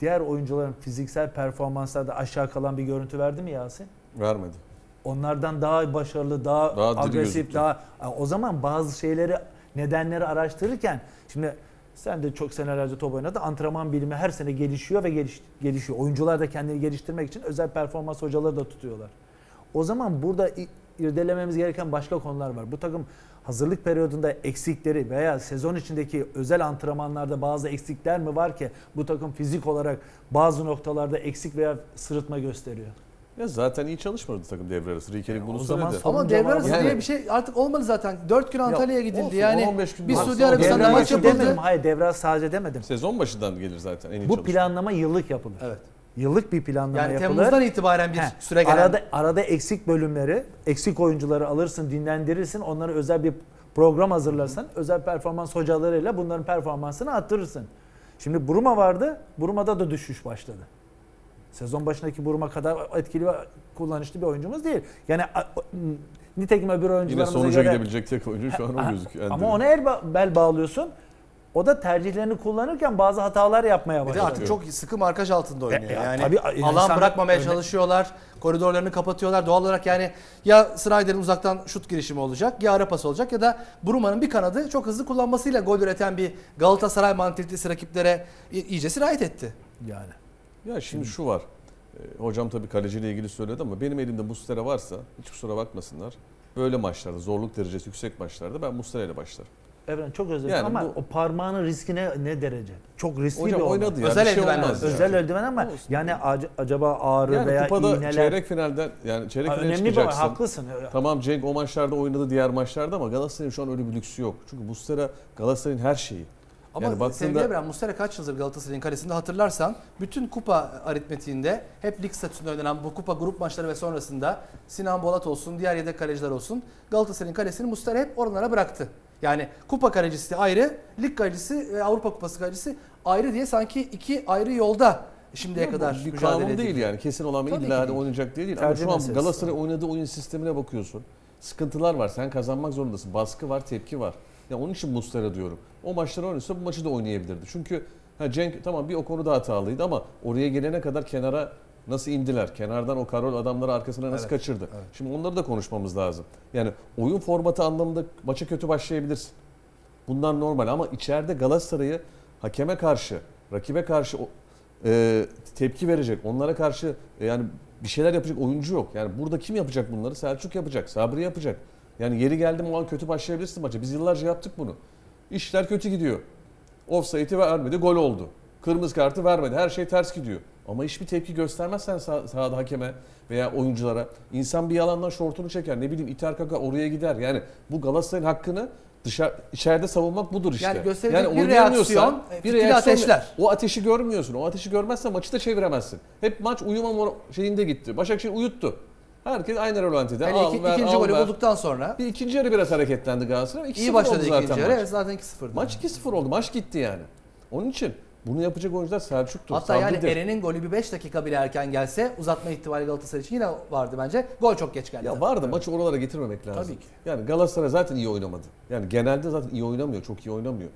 Diğer oyuncuların fiziksel performanslarda aşağı kalan bir görüntü verdi mi Yasin? Vermedi. Onlardan daha başarılı, daha, Daha agresif, daha o zaman bazı şeyleri nedenleri araştırırken şimdi sen de çok senelerce top oynadı. Antrenman bilimi her sene gelişiyor ve geliş, gelişiyor. Oyuncular da kendini geliştirmek için özel performans hocaları da tutuyorlar. O zaman burada irdelememiz gereken başka konular var. Bu takım hazırlık periyodunda eksikleri veya sezon içindeki özel antrenmanlarda bazı eksikler mi var ki bu takım fizik olarak bazı noktalarda eksik veya sırıtma gösteriyor? Ya zaten iyi çalışmadı takım devre arası. Rikerik bunu o zaman söyledi. Ama devre arası Yani- diye bir şey artık olmadı zaten. 4 gün Antalya'ya gidildi. olsun, yani 10-15 gün bir. Suudi Arabistan'da maç yapıldı. demedim. Hayır devre arası sadece demedim. Sezon başından gelir zaten en iyi Bu çalışma. planlama yıllık yapılır. Evet. Yıllık bir planlama Yani yapılır. Temmuz'dan itibaren bir Heh, süre gelen arada arada eksik bölümleri, eksik oyuncuları alırsın, dinlendirirsin. Onlara özel bir program hazırlarsan, özel performans hocalarıyla bunların performansını arttırırsın. Şimdi Buruma vardı. Buruma'da da düşüş başladı. Sezon başındaki Buruma kadar etkili ve kullanışlı bir oyuncumuz değil. Yani nitekim öbür Yine oyuncularımıza sonuca göre gidebilecek tek oyuncu şu an o gözüküyor. ama ona el ba- bel bağlıyorsun. O da tercihlerini kullanırken bazı hatalar yapmaya Bir de başladı. artık çok sıkı markaj altında oynuyor. E, e, yani tabii, alan insan- bırakmamaya örnek- çalışıyorlar. Koridorlarını kapatıyorlar. Doğal olarak yani ya Snyder'in uzaktan şut girişimi olacak ya ara pas olacak ya da Bruma'nın bir kanadı çok hızlı kullanmasıyla gol üreten bir Galatasaray mantalitesi rakiplere iyice sirayet etti. yani. Ya şimdi şu var. Ee, hocam tabii kaleciyle ilgili söyledi ama benim elimde Mustera varsa hiç kusura bakmasınlar. Böyle maçlarda, zorluk derecesi yüksek maçlarda ben Mustera ile başlarım. Evren çok özür dilerim Yani ama bu- o parmağının riskine ne derece? Çok riskli Hocam bir oynadı ya. Özel bir şey eldiven olmaz lazım. ya. Özel eldiven ama Olsun. yani ac- acaba ağrı Yani veya kupada iğneler çeyrek finalden yani çeyrek Ha, finale önemli çıkacaksın. Haklısın. Tamam Cenk o maçlarda oynadı diğer maçlarda ama Galatasaray'ın şu an öyle bir lüksü yok. Çünkü Mustera Galatasaray'ın her şeyi. Ama Yani baktığında- sevgili Evren Muslera kaç yıldır Galatasaray'ın kalesinde hatırlarsan bütün kupa aritmetiğinde hep lig statüsünde oynanan bu kupa grup maçları ve sonrasında Sinan Bolat olsun diğer yedek kaleciler olsun Galatasaray'ın kalesini Muslera hep oralara bıraktı. Yani kupa kalecisi ayrı, lig kalecisi ve Avrupa Kupası kalecisi ayrı diye sanki iki ayrı yolda şimdiye bu kadar bir mücadele kanun edildi. değil yani. Kesin olan Tabii illa ki değil. oynayacak diye değil. Ama Tercih şu an meselesi. Galatasaray oynadığı oyun sistemine bakıyorsun. Sıkıntılar var. Sen kazanmak zorundasın. Baskı var, tepki var. Ya onun için Mustera diyorum. O maçları oynasa bu maçı da oynayabilirdi. Çünkü ha Cenk tamam bir o konuda hatalıydı ama oraya gelene kadar kenara nasıl indiler? Kenardan o Karol adamları arkasına nasıl Evet, kaçırdı? Şimdi onları da konuşmamız lazım. Yani oyun formatı anlamında maça kötü başlayabilirsin. Bunlar normal ama içeride Galatasaray'ı hakeme karşı, rakibe karşı e, tepki verecek, onlara karşı e, yani bir şeyler yapacak oyuncu yok. Yani burada kim yapacak bunları? Selçuk yapacak, Sabri yapacak. Yani yeri geldi mi o an kötü başlayabilirsin maça. Biz yıllarca yaptık bunu. İşler kötü gidiyor. Offside'i vermedi, gol oldu. Kırmızı kartı vermedi. Her şey ters gidiyor. Ama hiçbir tepki göstermezsen sah- sahada hakeme veya oyunculara insan bir yalandan şortunu çeker. Ne bileyim iter kaka oraya gider. Yani bu Galatasaray'ın hakkını dışarı içeride savunmak budur işte. Yani gösterilecek bir oynayamıyorsan reaksiyon, e, fitil ateşler. O ateşi görmüyorsun. O ateşi görmezsen maçı da çeviremezsin. Hep maç uyuma şeyinde gitti. Başakşehir uyuttu. Herkes aynı rolantide. Al, iki- ver, ikinci al, golü ver. bulduktan sonra Bir ikinci yarı biraz hareketlendi Galatasaray. 2-0 iyi başladı oldu zaten ikinci yarı. maç. Evet, zaten 2-0'dı. Maç 2-0 oldu. Maç gitti yani. Onun için bunu yapacak oyuncular Selçuk'tur. Hatta yani Sabri'dir. Eren'in golü bir 5 dakika bile erken gelse uzatma ihtimali Galatasaray için yine vardı bence. Gol çok geç geldi. Ya vardı maçı oralara getirmemek lazım. Tabii ki. Yani Galatasaray zaten iyi oynamadı. Yani genelde zaten iyi oynamıyor, çok iyi oynamıyor.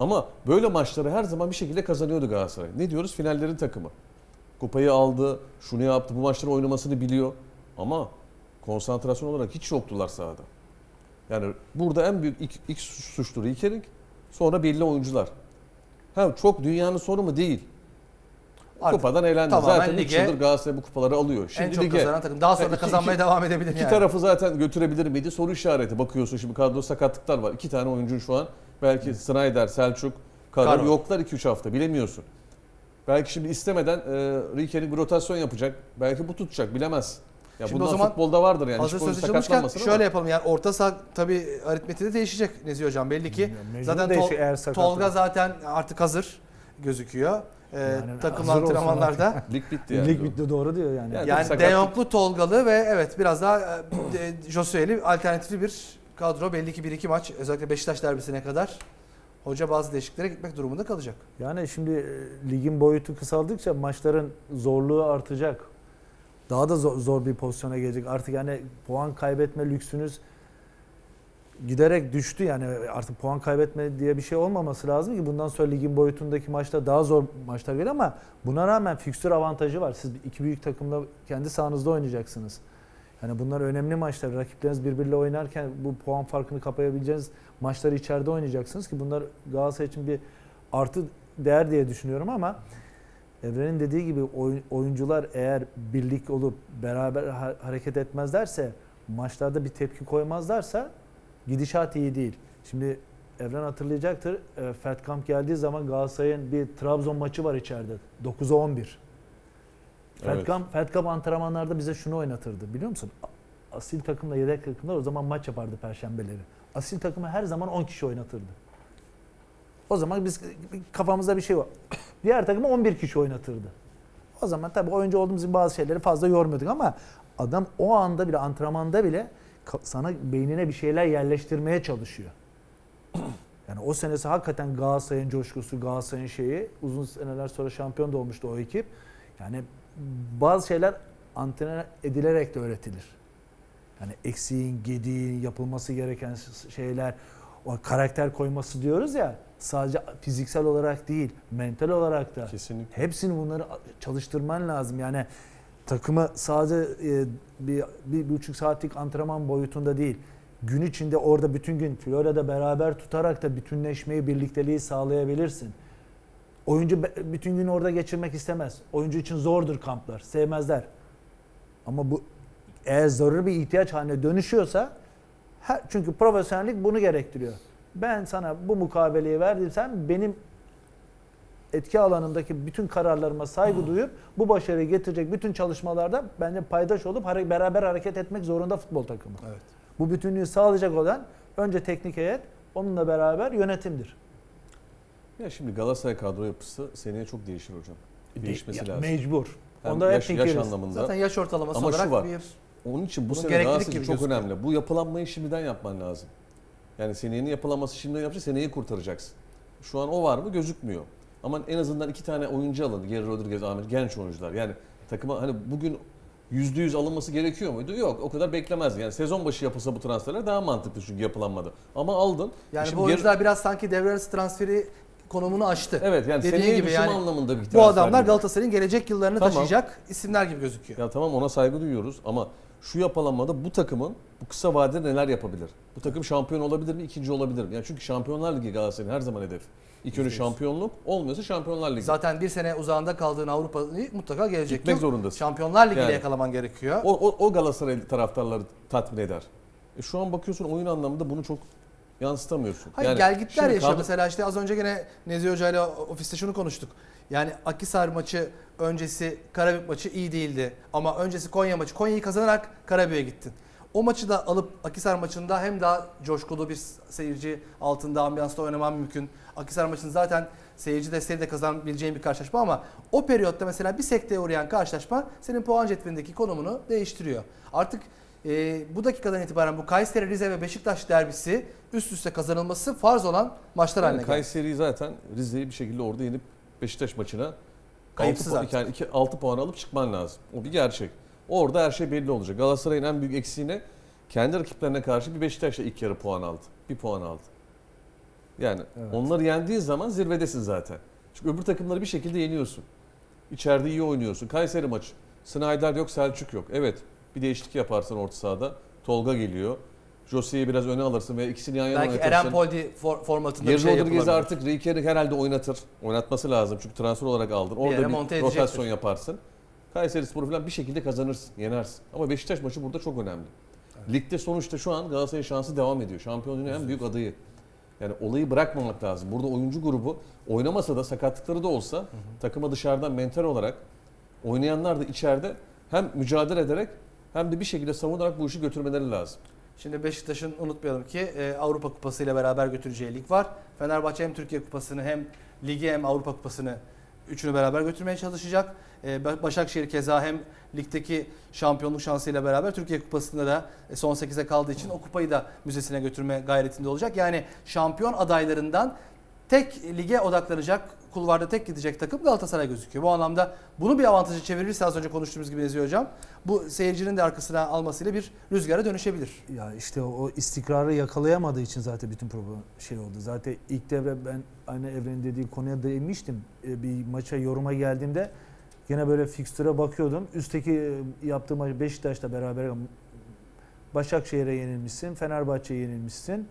Ama böyle maçları her zaman bir şekilde kazanıyordu Galatasaray. Ne diyoruz? Finallerin takımı. Kupayı aldı, şunu yaptı, bu maçları oynamasını biliyor. Ama konsantrasyon olarak hiç yoktular sahada. Yani burada en büyük ilk, ilk suçlu Rikerik, sonra belli oyuncular. Ha, çok dünyanın sonu mu? Değil. Artık Kupadan elendi. tamamen Zaten 3 lige yıldır Galatasaray bu kupaları alıyor. en Şimdi çok lige kazanan takım. Daha sonra da iki- kazanmaya iki- devam edebilir İki yani. tarafı zaten götürebilir miydi? Soru işareti. Bakıyorsun şimdi kadro sakatlıklar var. İki tane oyuncun şu an. Belki Snyder, Selçuk, Karol. yoklar 2-3 hafta bilemiyorsun. Belki şimdi istemeden e, Rike'nin bir rotasyon yapacak. Belki bu tutacak bilemez. Ya Şimdi bundan o zaman futbolda vardır yani. Hazır Hiç oyuncu söz açılmışken sakatlanmasın şöyle ama. yapalım yani orta saha tabii aritmetiği de değişecek Nezih Hocam belli ki. Mecbur Zaten Tol- eğer Tolga zaten artık hazır gözüküyor. Ee, Yani takım antrenmanlarda. Lig bitti yani. Lig bitti doğru diyor yani. Yani- Yani De Jong'lu Tolgalı ve evet biraz daha e, Josue'li alternatifli bir kadro. Belli ki 1-2 maç özellikle Beşiktaş derbisine kadar hoca bazı değişikliklere gitmek durumunda kalacak. Yani şimdi e, ligin boyutu kısaldıkça maçların zorluğu artacak. Daha da zor, zor bir pozisyona gelecek. Artık yani puan kaybetme lüksünüz giderek düştü yani artık puan kaybetme diye bir şey olmaması lazım ki bundan sonra ligin boyutundaki maçta daha zor maçlar geliyor ama buna rağmen fikstür avantajı var. Siz iki büyük takımla kendi sahanızda oynayacaksınız. Yani bunlar önemli maçlar. Rakipleriniz birbiriyle oynarken bu puan farkını kapayabileceğiniz maçları içeride oynayacaksınız ki bunlar Galatasaray için bir artı değer diye düşünüyorum ama Evren'in dediği gibi oyun- oyuncular eğer birlik olup beraber ha- hareket etmezlerse maçlarda bir tepki koymazlarsa gidişat iyi değil. Şimdi Evren hatırlayacaktır. E, Feldkamp geldiği zaman Galatasaray'ın bir Trabzon maçı var içeride. 9'a 11. Evet. Fetkam, Fetkam antrenmanlarda bize şunu oynatırdı biliyor musun? Asil takımla yedek takımlar o zaman maç yapardı perşembeleri. Asil takımı her zaman 10 kişi oynatırdı. O zaman biz kafamızda bir şey var. Diğer takımı 11 kişi oynatırdı. O zaman tabii oyuncu olduğumuz için bazı şeyleri fazla yormuyorduk ama adam o anda bile antrenmanda bile sana beynine bir şeyler yerleştirmeye çalışıyor. Yani o senesi hakikaten Galatasaray'ın coşkusu, Galatasaray'ın şeyi. Uzun seneler sonra şampiyon da olmuştu o ekip. Yani bazı şeyler antrenör edilerek de öğretilir. Yani eksiğin, gediğin, yapılması gereken şeyler, o karakter koyması diyoruz ya. Sadece fiziksel olarak değil, mental olarak da. Kesinlikle. Hepsini bunları çalıştırman lazım. Yani takımı sadece e, bir, bir buçuk saatlik antrenman boyutunda değil. Gün içinde orada bütün gün Florya'da beraber tutarak da bütünleşmeyi, birlikteliği sağlayabilirsin. Oyuncu bütün gün orada geçirmek istemez. Oyuncu için zordur kamplar, sevmezler. Ama bu eğer zaruri bir ihtiyaç haline dönüşüyorsa her, çünkü profesyonellik bunu gerektiriyor. Ben sana bu mukabeleyi verdiysem benim etki alanımdaki bütün kararlarıma saygı duyup bu başarıyı getirecek bütün çalışmalarda bence paydaş olup beraber hareket etmek zorunda futbol takımı. Evet. Bu bütünlüğü sağlayacak olan önce teknik heyet, onunla beraber yönetimdir. Ya şimdi Galatasaray kadro yapısı seneye çok değişir hocam. Değişmesi Ya, lazım. Mecbur. Hem Onda yaş, yaş anlamında. Zaten yaş ortalaması Ama şu olarak var. bir Onun için bu Bunun sene Galatasaray çok gözüküyor. önemli. Bu yapılanmayı şimdiden yapman lazım. Yani senenin yapılanması şimdiden yapacaksın, seneyi kurtaracaksın. Şu an o var mı gözükmüyor. Ama en azından iki tane oyuncu alın. Geri Rodriguez, Ahmet genç oyuncular. Yani takıma hani bugün yüzde yüz alınması gerekiyor muydu? Yok. O kadar beklemezdi. Yani sezon başı yapılsa bu transferler daha mantıklı çünkü yapılanmadı. Ama aldın. yani Şimdi bu geri- oyuncular biraz sanki devre arası transferi konumunu aştı. Evet yani Dediğin gibi yani anlamında bir Bu transfer adamlar gibi. Galatasaray'ın gelecek yıllarını Tamam. taşıyacak isimler gibi gözüküyor. Ya tamam ona saygı duyuyoruz ama şu yapılanmada bu takımın bu kısa vadede neler yapabilir? Bu takım şampiyon olabilir mi? ikinci olabilir mi? Yani çünkü Şampiyonlar Ligi Galatasaray'ın her zaman hedef. İlk önce şampiyonluk, olmuyorsa Şampiyonlar Ligi. Zaten bir sene uzağında kaldığın Avrupa'yı mutlaka gelecek Gitmek zorundasın. Şampiyonlar Ligi'yle Yani. yakalaman gerekiyor. O, o, o Galatasaray taraftarları tatmin eder. E şu an bakıyorsun oyun anlamında bunu çok yansıtamıyorsun. Hayır Yani gel gitler yaşıyor. kadro- Mesela işte az önce gene Nezih Hoca ile ofiste şunu konuştuk. Yani Akisar maçı öncesi Karabük maçı iyi değildi. Ama öncesi Konya maçı. Konya'yı kazanarak Karabük'e gittin. O maçı da alıp Akisar maçında hem daha coşkulu bir seyirci altında ambiyansta oynaman mümkün. Akisar maçını zaten seyirci desteği de kazanabileceğin bir karşılaşma ama o periyotta mesela bir sekteye uğrayan karşılaşma senin puan cetvelindeki konumunu değiştiriyor. Artık e, bu dakikadan itibaren bu Kayseri, Rize ve Beşiktaş derbisi üst üste kazanılması farz olan maçlar haline Yani geldi. Kayseri zaten Rize'yi bir şekilde orada yenip Beşiktaş maçına Kayıpsız 6, artık. yani 2, 6 puan alıp çıkman lazım. O bir gerçek. Orada her şey belli olacak. Galatasaray'ın en büyük eksiğine kendi rakiplerine karşı bir Beşiktaş'la ilk yarı puan aldı. Bir puan aldı. Yani Evet. onları yendiğin zaman zirvedesin zaten. Çünkü öbür takımları bir şekilde yeniyorsun. İçeride iyi oynuyorsun. Kayseri maçı. Snyder yok, Selçuk yok. Evet bir değişiklik yaparsın orta sahada. Tolga geliyor. Jose'yi biraz öne alırsın ve ikisini yan yana Belki oynatırsın. Eren Poldi for- formatında bir Geri şey Rodriguez'i yapılabilir. artık Riker'i herhalde oynatır. Oynatması lazım çünkü transfer olarak aldın. Orada yere bir monte edecektir. rotasyon yaparsın. Kayseri Sporu falan bir şekilde kazanırsın, yenersin. Ama Beşiktaş maçı burada çok önemli. Ligde sonuçta şu an Galatasaray'ın şansı devam ediyor. Şampiyonluğun en büyük adayı. Yani olayı bırakmamak lazım. Burada oyuncu grubu oynamasa da sakatlıkları da olsa takıma dışarıdan mental olarak oynayanlar da içeride hem mücadele ederek hem de bir şekilde savunarak bu işi götürmeleri lazım. Şimdi Beşiktaş'ın unutmayalım ki e, Avrupa Kupası ile beraber götüreceği lig var. Fenerbahçe hem Türkiye Kupası'nı hem ligi hem Avrupa Kupası'nı üçünü beraber götürmeye çalışacak. E, Ba- Başakşehir keza hem ligdeki şampiyonluk şansıyla beraber Türkiye Kupası'nda da e, son 8'e kaldığı için o kupayı da müzesine götürme gayretinde olacak. Yani şampiyon adaylarından tek lige odaklanacak, kulvarda tek gidecek takım Galatasaray gözüküyor. Bu anlamda bunu bir avantaja çevirirse az önce konuştuğumuz gibi Nezih Hocam, bu seyircinin de arkasına almasıyla bir rüzgara dönüşebilir. Ya işte o istikrarı yakalayamadığı için zaten bütün problem şey oldu. Zaten ilk devre ben aynı Evren'in dediği konuya değinmiştim. E, Bir maça yoruma geldiğimde gene böyle fikstüre bakıyordum. Üstteki e, yaptığı maç Beşiktaş'la beraber Başakşehir'e yenilmişsin, Fenerbahçe'ye yenilmişsin.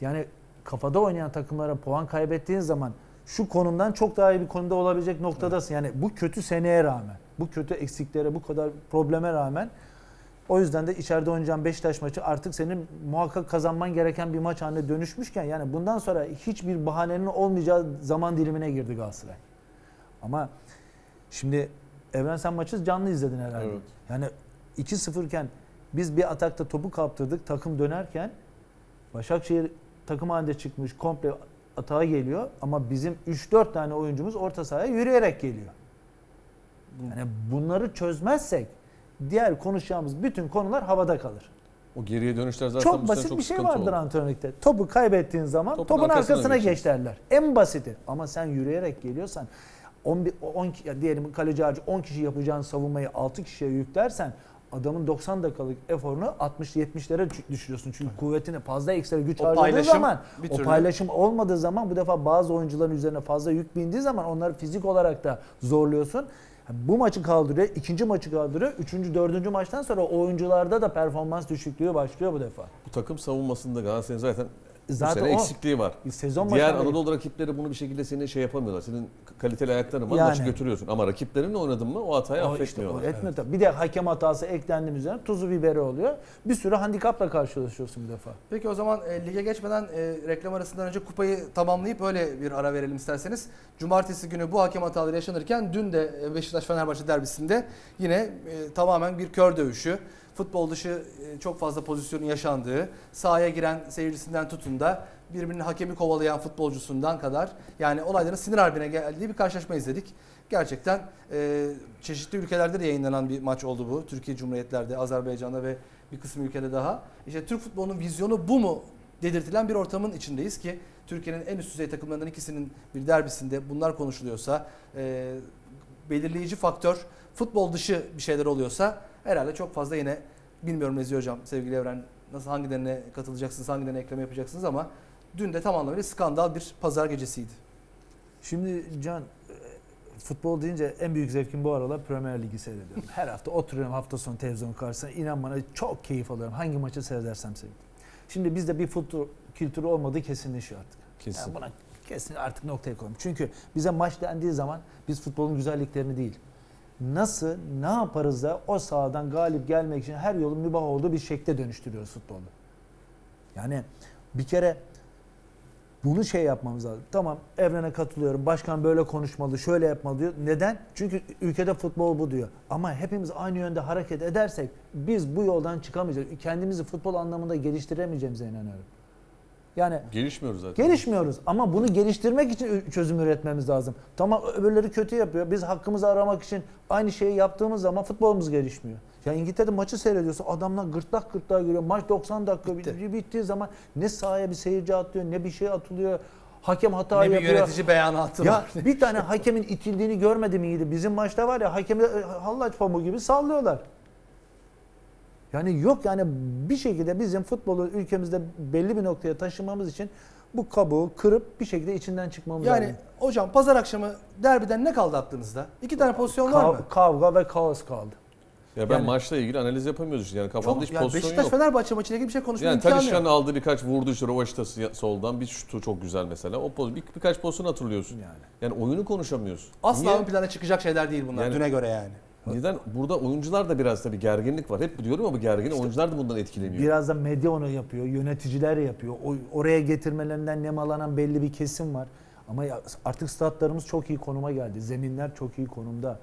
Yani kafada oynayan takımlara puan kaybettiğin zaman şu konumdan çok daha iyi bir konumda olabilecek noktadasın. Yani bu kötü seneye rağmen, bu kötü eksiklere, bu kadar probleme rağmen o yüzden de içeride oynayacağın Beşiktaş maçı artık senin muhakkak kazanman gereken bir maç haline dönüşmüşken yani bundan sonra hiçbir bahanenin olmayacağı zaman dilimine girdi Galatasaray. Ama şimdi Evren sen maçı canlı izledin herhalde. Evet. Yani 2-0 iken biz bir atakta topu kaptırdık. Takım dönerken Başakşehir takım halinde çıkmış komple atağa geliyor ama bizim 3-4 tane oyuncumuz orta sahaya yürüyerek geliyor. Yani bunları çözmezsek diğer konuşacağımız bütün konular havada kalır. O geriye dönüşler zaten Çok basit çok bir şey vardır oldu. antrenörlükte. Topu kaybettiğin zaman Topun topun, arkasına arkasına, geç derler. En basiti. Ama sen yürüyerek geliyorsan 11 10 ki- ya diyelim kaleci harcı 10 kişi yapacağın savunmayı 6 kişiye yüklersen adamın 90 dakikalık eforunu 60-70'lere düşürüyorsun. Çünkü kuvvetini fazla ekstra güç O harcadığı zaman bir o paylaşım olmadığı zaman bu defa bazı oyuncuların üzerine fazla yük bindiği zaman onları fizik olarak da zorluyorsun. Bu maçı kaldırıyor, ikinci maçı kaldırıyor. Üçüncü, dördüncü maçtan sonra o oyuncularda da performans düşüklüğü başlıyor bu defa. Bu takım savunmasında Galatasaray'ın zaten, Zaten bu sene o- eksikliği var. Sezon Diğer başında- Anadolu rakipleri bunu bir şekilde seni şey yapamıyorlar. Senin kaliteli ayakların var Yani. maçı götürüyorsun. Ama rakiplerinle oynadın mı o hatayı O işte affetmiyorlar. o etmiyor tabii. Bir de hakem hatası eklendi mi üzerine tuzu biberi oluyor. Bir sürü handikapla karşılaşıyorsun bir defa. Peki o zaman e, lige geçmeden e, reklam arasından önce kupayı tamamlayıp öyle bir ara verelim isterseniz. Cumartesi günü bu hakem hataları yaşanırken dün de e, Beşiktaş-Fenerbahçe derbisinde yine e, tamamen bir kör dövüşü. Futbol dışı e, çok fazla pozisyonun yaşandığı, sahaya giren seyircisinden tutun da birbirini hakemi kovalayan futbolcusundan kadar yani olayların sinir harbine geldiği bir karşılaşma izledik. Gerçekten e, çeşitli ülkelerde de yayınlanan bir maç oldu bu. Türkiye Cumhuriyetlerde, Azerbaycan'da ve bir kısım ülkede daha. İşte Türk futbolunun vizyonu bu mu dedirtilen bir ortamın içindeyiz ki Türkiye'nin en üst düzey takımlarından ikisinin bir derbisinde bunlar konuşuluyorsa e, belirleyici faktör futbol dışı bir şeyler oluyorsa herhalde çok fazla yine bilmiyorum Nezih Hocam sevgili Evren nasıl hangilerine katılacaksınız hangilerine ekleme yapacaksınız ama dün de tam anlamıyla skandal bir pazar gecesiydi. Şimdi Can e, futbol deyince en büyük zevkim bu aralar Premier Ligi seyrediyorum. Her hafta oturuyorum hafta sonu televizyonun karşısına. İnan bana çok keyif alıyorum. Hangi maçı seyredersem seyredeyim. Şimdi bizde bir futbol kültürü olmadığı kesinleşiyor artık. Kesin. Yani buna kesin artık noktaya koyalım. Çünkü bize maç dendiği zaman biz futbolun güzelliklerini değil, nasıl, ne yaparız da o sahadan galip gelmek için her yolun mübah olduğu bir şekle dönüştürüyoruz futbolu. Yani bir kere bunu şey yapmamız lazım. Tamam evrene katılıyorum. Başkan böyle konuşmalı, şöyle yapmalı diyor. Neden? Çünkü ülkede futbol bu diyor. Ama hepimiz aynı yönde hareket edersek biz bu yoldan çıkamayacağız. Kendimizi futbol anlamında geliştiremeyeceğimize inanıyorum. Yani Gelişmiyoruz zaten. Gelişmiyoruz ama bunu geliştirmek için çözüm üretmemiz lazım. Tamam öbürleri kötü yapıyor. Biz hakkımızı aramak için aynı şeyi yaptığımız zaman futbolumuz gelişmiyor. Ya İngiltere'de maçı seyrediyorsun adamlar gırtlak gırtlağa giriyor. Maç 90 dakika Bitti. bitti. bittiği zaman ne sahaya bir seyirci atlıyor ne bir şey atılıyor. Hakem hata Ne bir yapıyor. yönetici beyanatı Ya var. bir tane hakemin itildiğini görmedim iyiydi. Bizim maçta var ya hakemi e, hallaç pamuğu gibi sallıyorlar. Yani yok yani bir şekilde bizim futbolu ülkemizde belli bir noktaya taşımamız için bu kabuğu kırıp bir şekilde içinden çıkmamız Yani lazım. hocam pazar akşamı derbiden ne kaldı aklınızda? İki tane pozisyon var Kav- mı? kavga ve kaos kaldı. Ya ben Yani- maçla ilgili analiz yapamıyoruz işte. Yani kafamda hiç Çok, yani pozisyon Beşiktaş yok. Fenerbahçe maçıyla ilgili bir şey konuşma Yani imkanı yok. aldığı birkaç vurdu işte Rovaş'tası soldan bir şutu çok güzel mesela. O poz, bir, birkaç pozisyon hatırlıyorsun. Yani. Yani oyunu konuşamıyoruz. Asla Niye? ön plana çıkacak şeyler değil bunlar Yani- düne göre yani. Neden? Burada oyuncular da biraz tabii gerginlik var. Hep diyorum ama gergin oyuncular da bundan etkileniyor. Biraz da medya onu yapıyor, yöneticiler yapıyor. O, oraya getirmelerinden nemalanan belli bir kesim var. Ama artık statlarımız çok iyi konuma geldi. Zeminler çok iyi konumda.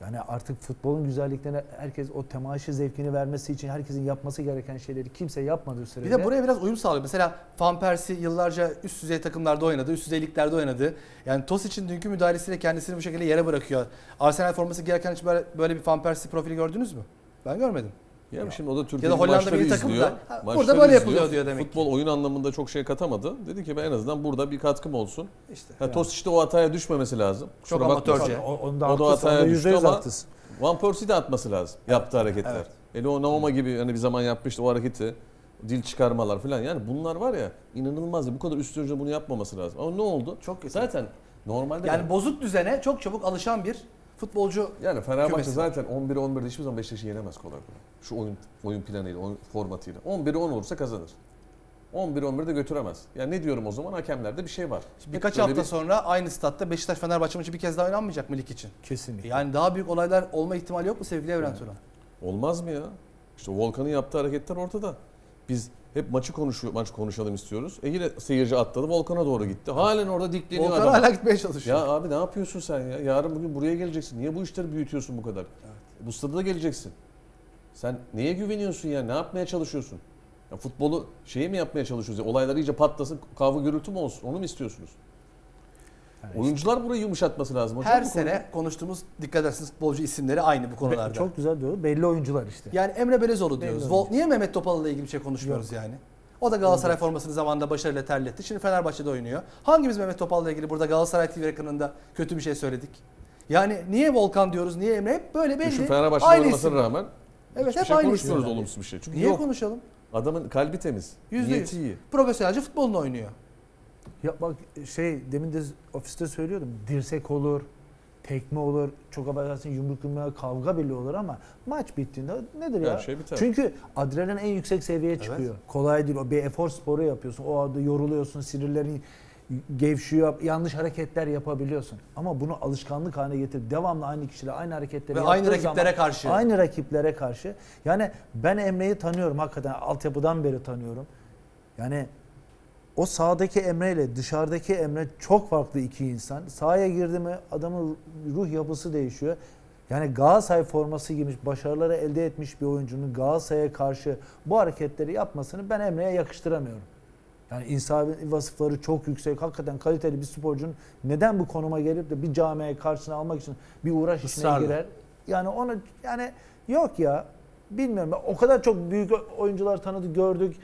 Yani artık futbolun güzelliklerine herkes o temaşa zevkini vermesi için herkesin yapması gereken şeyleri kimse yapmadığı Bir sürece. de buraya biraz uyum sağlıyor. Mesela Van Persie yıllarca üst düzey takımlarda oynadı, üst düzey liglerde oynadı. Yani Tosic'in dünkü müdahalesiyle kendisini bu şekilde yere bırakıyor. Arsenal forması giyerken hiç böyle, böyle bir Van Persie profili gördünüz mü? Ben görmedim. Ya, şimdi o da Türkiye'de Hollanda maçları milli takımı izliyor. da, ha, burada böyle izliyor. yapılıyor diyor demek Futbol oyun anlamında çok şey katamadı. Dedi ki ben en azından burada bir katkım olsun. İşte. Ya Tosic de o hataya düşmemesi lazım. Çok Kusura bakmasın. amatörce. O, onda O da hataya düştü %100 ama- haklısın. Van Persie de atması lazım. Yaptığı hareketler. evet. Hele o Naoma gibi hani bir zaman yapmıştı o hareketi. Dil çıkarmalar falan. Yani bunlar var ya inanılmaz. Bu kadar üst oyuncu bunu yapmaması lazım. Ama ne oldu? Çok kötü. Zaten normalde Yani yani, bozuk düzene çok çabuk alışan bir futbolcu yani Fenerbahçe kümesi zaten 11'e 11'de hiçbir zaman Beşiktaş'ı yenemez kolay kolay. Şu oyun oyun planıyla, oyun formatıyla. 11'e 10 olursa kazanır. 11'e 11'de götüremez. Yani ne diyorum o zaman? Hakemlerde bir şey var. Hep birkaç hafta bir- sonra aynı statta Beşiktaş Fenerbahçe maçı bir kez daha oynanmayacak mı lig için? Kesinlikle. Yani daha büyük olaylar olma ihtimali yok mu sevgili Evren Turan? Olmaz mı ya? İşte Volkan'ın yaptığı hareketler ortada. Biz Hep maçı konuşuyor, maç konuşalım istiyoruz. E yine seyirci atladı, Volkan'a doğru gitti. Halen orada dikleniyor Volkan adam. hala gitmeye çalışıyor. Ya abi ne yapıyorsun sen ya? Yarın bugün buraya geleceksin. Niye bu işleri büyütüyorsun bu kadar? Bu stada da geleceksin. Sen neye güveniyorsun ya? Ne yapmaya çalışıyorsun? Ya futbolu şeyi mi yapmaya çalışıyoruz? Ya? Olaylar iyice patlasın, kavga gürültü mü olsun? Onu mu istiyorsunuz? Oyuncular burayı yumuşatması lazım. hocam Her bu konuda. sene konuştuğumuz dikkat ederseniz futbolcu isimleri aynı bu konularda. Çok güzel diyor. Belli oyuncular işte. Yani Emre Belezoğlu diyoruz. Vol- Niye Mehmet Topal'la ilgili bir şey konuşmuyoruz yani? O da Galatasaray formasını zamanında başarıyla terletti. Şimdi Fenerbahçe'de oynuyor. Hangimiz Mehmet Topal'la ilgili burada Galatasaray TV ekranında kötü bir şey söyledik? Yani niye Volkan diyoruz, niye Emre? Hep böyle belli. Şu Fenerbahçe'de Aynı olmasına rağmen Evet hiçbir hep şey aynı konuşmuyoruz isimler. olumsuz bir şey. Çünkü Niye yok. konuşalım? Adamın kalbi temiz. Yüzde niyeti yüz. iyi. Profesyonelce futbolunu oynuyor. Ya bak şey demin de ofiste söylüyordum. Dirsek olur, tekme olur, çok affedersin yumruk yumruğa kavga bile olur ama maç bittiğinde nedir ya? Her şey biter. Çünkü adrenalin en yüksek seviyeye çıkıyor. Kolay değil o bir efor sporu yapıyorsun. O anda yoruluyorsun, sinirlerin gevşiyor, yanlış hareketler yapabiliyorsun. Ama bunu alışkanlık haline getirip devamlı aynı kişiyle aynı hareketleri Ve aynı rakiplere zaman- karşı. Aynı rakiplere karşı. Yani ben Emre'yi tanıyorum hakikaten altyapıdan beri tanıyorum. Yani o sahadaki Emre ile dışarıdaki Emre çok farklı iki insan. Sahaya girdi mi adamın ruh yapısı değişiyor. Yani Galatasaray forması giymiş, başarıları elde etmiş bir oyuncunun Galatasaray'a karşı bu hareketleri yapmasını ben Emre'ye yakıştıramıyorum. Yani insafi vasıfları çok yüksek, hakikaten kaliteli bir sporcunun neden bu konuma gelip de bir camiye karşısına almak için bir uğraş içine Israrla. girer? Yani onu yani yok ya. Bilmiyorum. O kadar çok büyük oyuncular tanıdık, gördük,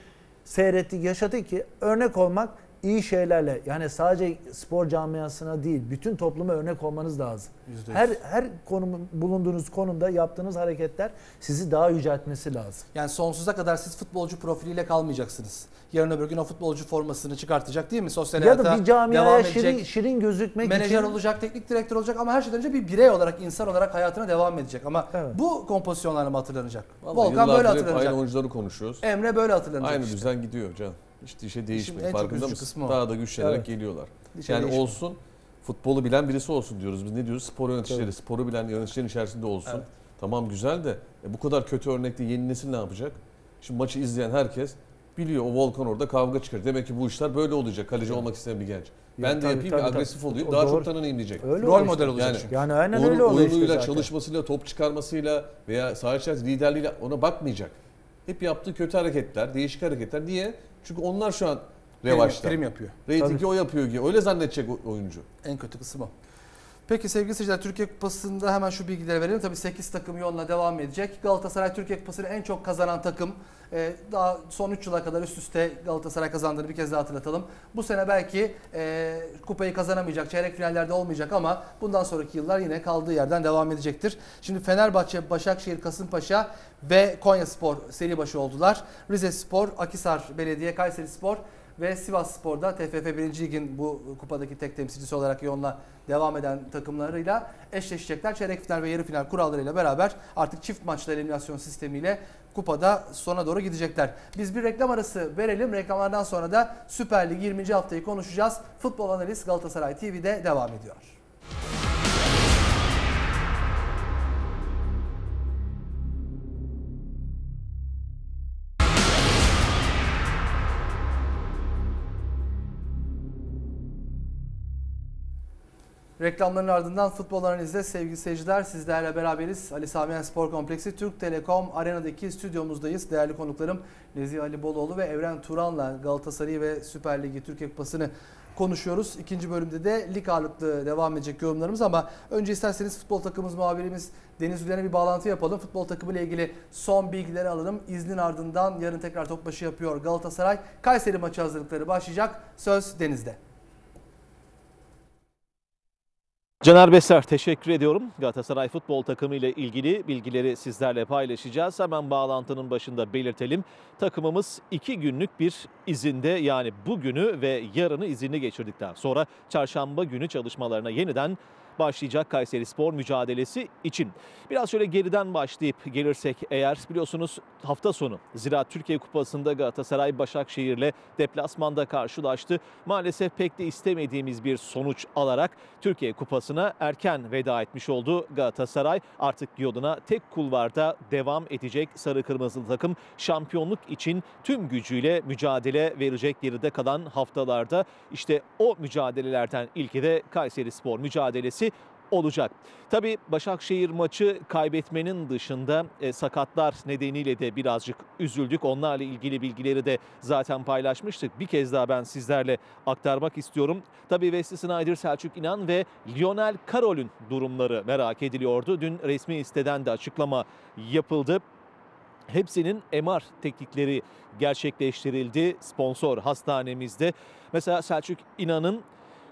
seyrettik, yaşadık ki örnek olmak iyi şeylerle yani sadece spor camiasına değil bütün topluma örnek olmanız lazım. Yüzde yüz. Her her konum bulunduğunuz konumda yaptığınız hareketler sizi daha yüceltmesi lazım. Yani sonsuza kadar siz futbolcu profiliyle kalmayacaksınız. Yarın öbür gün o futbolcu formasını çıkartacak değil mi? Sosyal ya hayata da bir camiaya devam şirin, edecek. şirin gözükmek Menajer için olacak, teknik direktör olacak ama her şeyden önce bir birey olarak, insan olarak hayatına devam edecek. Ama Evet. bu kompozisyonlarla mı hatırlanacak? Vallahi Volkan böyle hatırlanacak. Aynı oyuncuları konuşuyoruz. Emre böyle hatırlanacak Aynı işte. düzen gidiyor can. Hiçbir şey değişmiyor. Farkında mısın? kısmı. Daha da güçlenerek Evet. geliyorlar. Bir şey yani değişmiyor. olsun futbolu bilen birisi olsun diyoruz. Biz ne diyoruz? Spor yöneticileri, sporu bilen yöneticilerin içerisinde olsun. Evet. Tamam güzel de e, bu kadar kötü örnekte yeni nesil ne yapacak? Şimdi maçı izleyen herkes biliyor o Volkan orada kavga çıkar. Demek ki bu işler böyle olacak. Kaleci olmak isteyen bir genç. Ben de tabii, yapayım tabii, tabii. agresif olayım. O Daha doğru. çok tanınayım diyecek. öyle Rol model işte. olacak Yani- çünkü. Yani aynen Oyun- öyle oluyor işte zaten. çalışmasıyla, top çıkarmasıyla veya saha içerisinde liderliğiyle ona bakmayacak. Hep yaptığı kötü hareketler, değişik hareketler. Niye? Çünkü onlar şu an revaçta. prim yapıyor. Ratingi Tabii. o yapıyor ki. Öyle zannedecek oyuncu. En kötü kısım o. Peki sevgili seyirciler Türkiye Kupası'nda hemen şu bilgileri verelim. Tabii 8 takım yoluna devam edecek. Galatasaray Türkiye Kupası'nı en çok kazanan takım. Ee, daha son 3 yıla kadar üst üste Galatasaray kazandığını bir kez daha hatırlatalım. Bu sene belki e, kupayı kazanamayacak, çeyrek finallerde olmayacak ama bundan sonraki yıllar yine kaldığı yerden devam edecektir. Şimdi Fenerbahçe, Başakşehir, Kasımpaşa ve Konya Spor seri başı oldular. Rize Spor, Akisar Belediye, Kayseri Spor ve Sivas Spor'da TFF 1. Lig'in bu kupadaki tek temsilcisi olarak yoluna devam eden takımlarıyla eşleşecekler. Çeyrek final ve yarı final kurallarıyla beraber artık çift maçlı eliminasyon sistemiyle kupada sona doğru gidecekler. Biz bir reklam arası verelim. Reklamlardan sonra da Süper Lig 20. haftayı konuşacağız. Futbol Analiz Galatasaray TV'de devam ediyor. Reklamların ardından futbol analizde sevgili seyirciler sizlerle beraberiz. Ali Samiyen Spor Kompleksi Türk Telekom Arena'daki stüdyomuzdayız. Değerli konuklarım Nezih Ali Boloğlu ve Evren Turan'la Galatasaray ve Süper Ligi Türkiye Kupası'nı konuşuyoruz. İkinci bölümde de lig ağırlıklı devam edecek yorumlarımız ama önce isterseniz futbol takımımız muhabirimiz Deniz Ülen'e bir bağlantı yapalım. Futbol takımı ile ilgili son bilgileri alalım. İznin ardından yarın tekrar topbaşı yapıyor Galatasaray. Kayseri maçı hazırlıkları başlayacak. Söz Deniz'de. Caner Besler teşekkür ediyorum. Galatasaray futbol takımı ile ilgili bilgileri sizlerle paylaşacağız. Hemen bağlantının başında belirtelim. Takımımız iki günlük bir izinde yani bugünü ve yarını izinli geçirdikten sonra çarşamba günü çalışmalarına yeniden başlayacak Kayseri Spor mücadelesi için. Biraz şöyle geriden başlayıp gelirsek eğer biliyorsunuz hafta sonu Ziraat Türkiye Kupası'nda Galatasaray Başakşehir'le deplasmanda karşılaştı. Maalesef pek de istemediğimiz bir sonuç alarak Türkiye Kupası'na erken veda etmiş oldu Galatasaray. Artık yoluna tek kulvarda devam edecek sarı kırmızılı takım şampiyonluk için tüm gücüyle mücadele verecek geride kalan haftalarda. İşte o mücadelelerden ilki de Kayseri Spor mücadelesi olacak. Tabii Başakşehir maçı kaybetmenin dışında e, sakatlar nedeniyle de birazcık üzüldük. Onlarla ilgili bilgileri de zaten paylaşmıştık. Bir kez daha ben sizlerle aktarmak istiyorum. Tabii Wesley Snyder, Selçuk İnan ve Lionel Karol'ün durumları merak ediliyordu. Dün resmi siteden de açıklama yapıldı. Hepsinin MR teknikleri gerçekleştirildi sponsor hastanemizde. Mesela Selçuk İnan'ın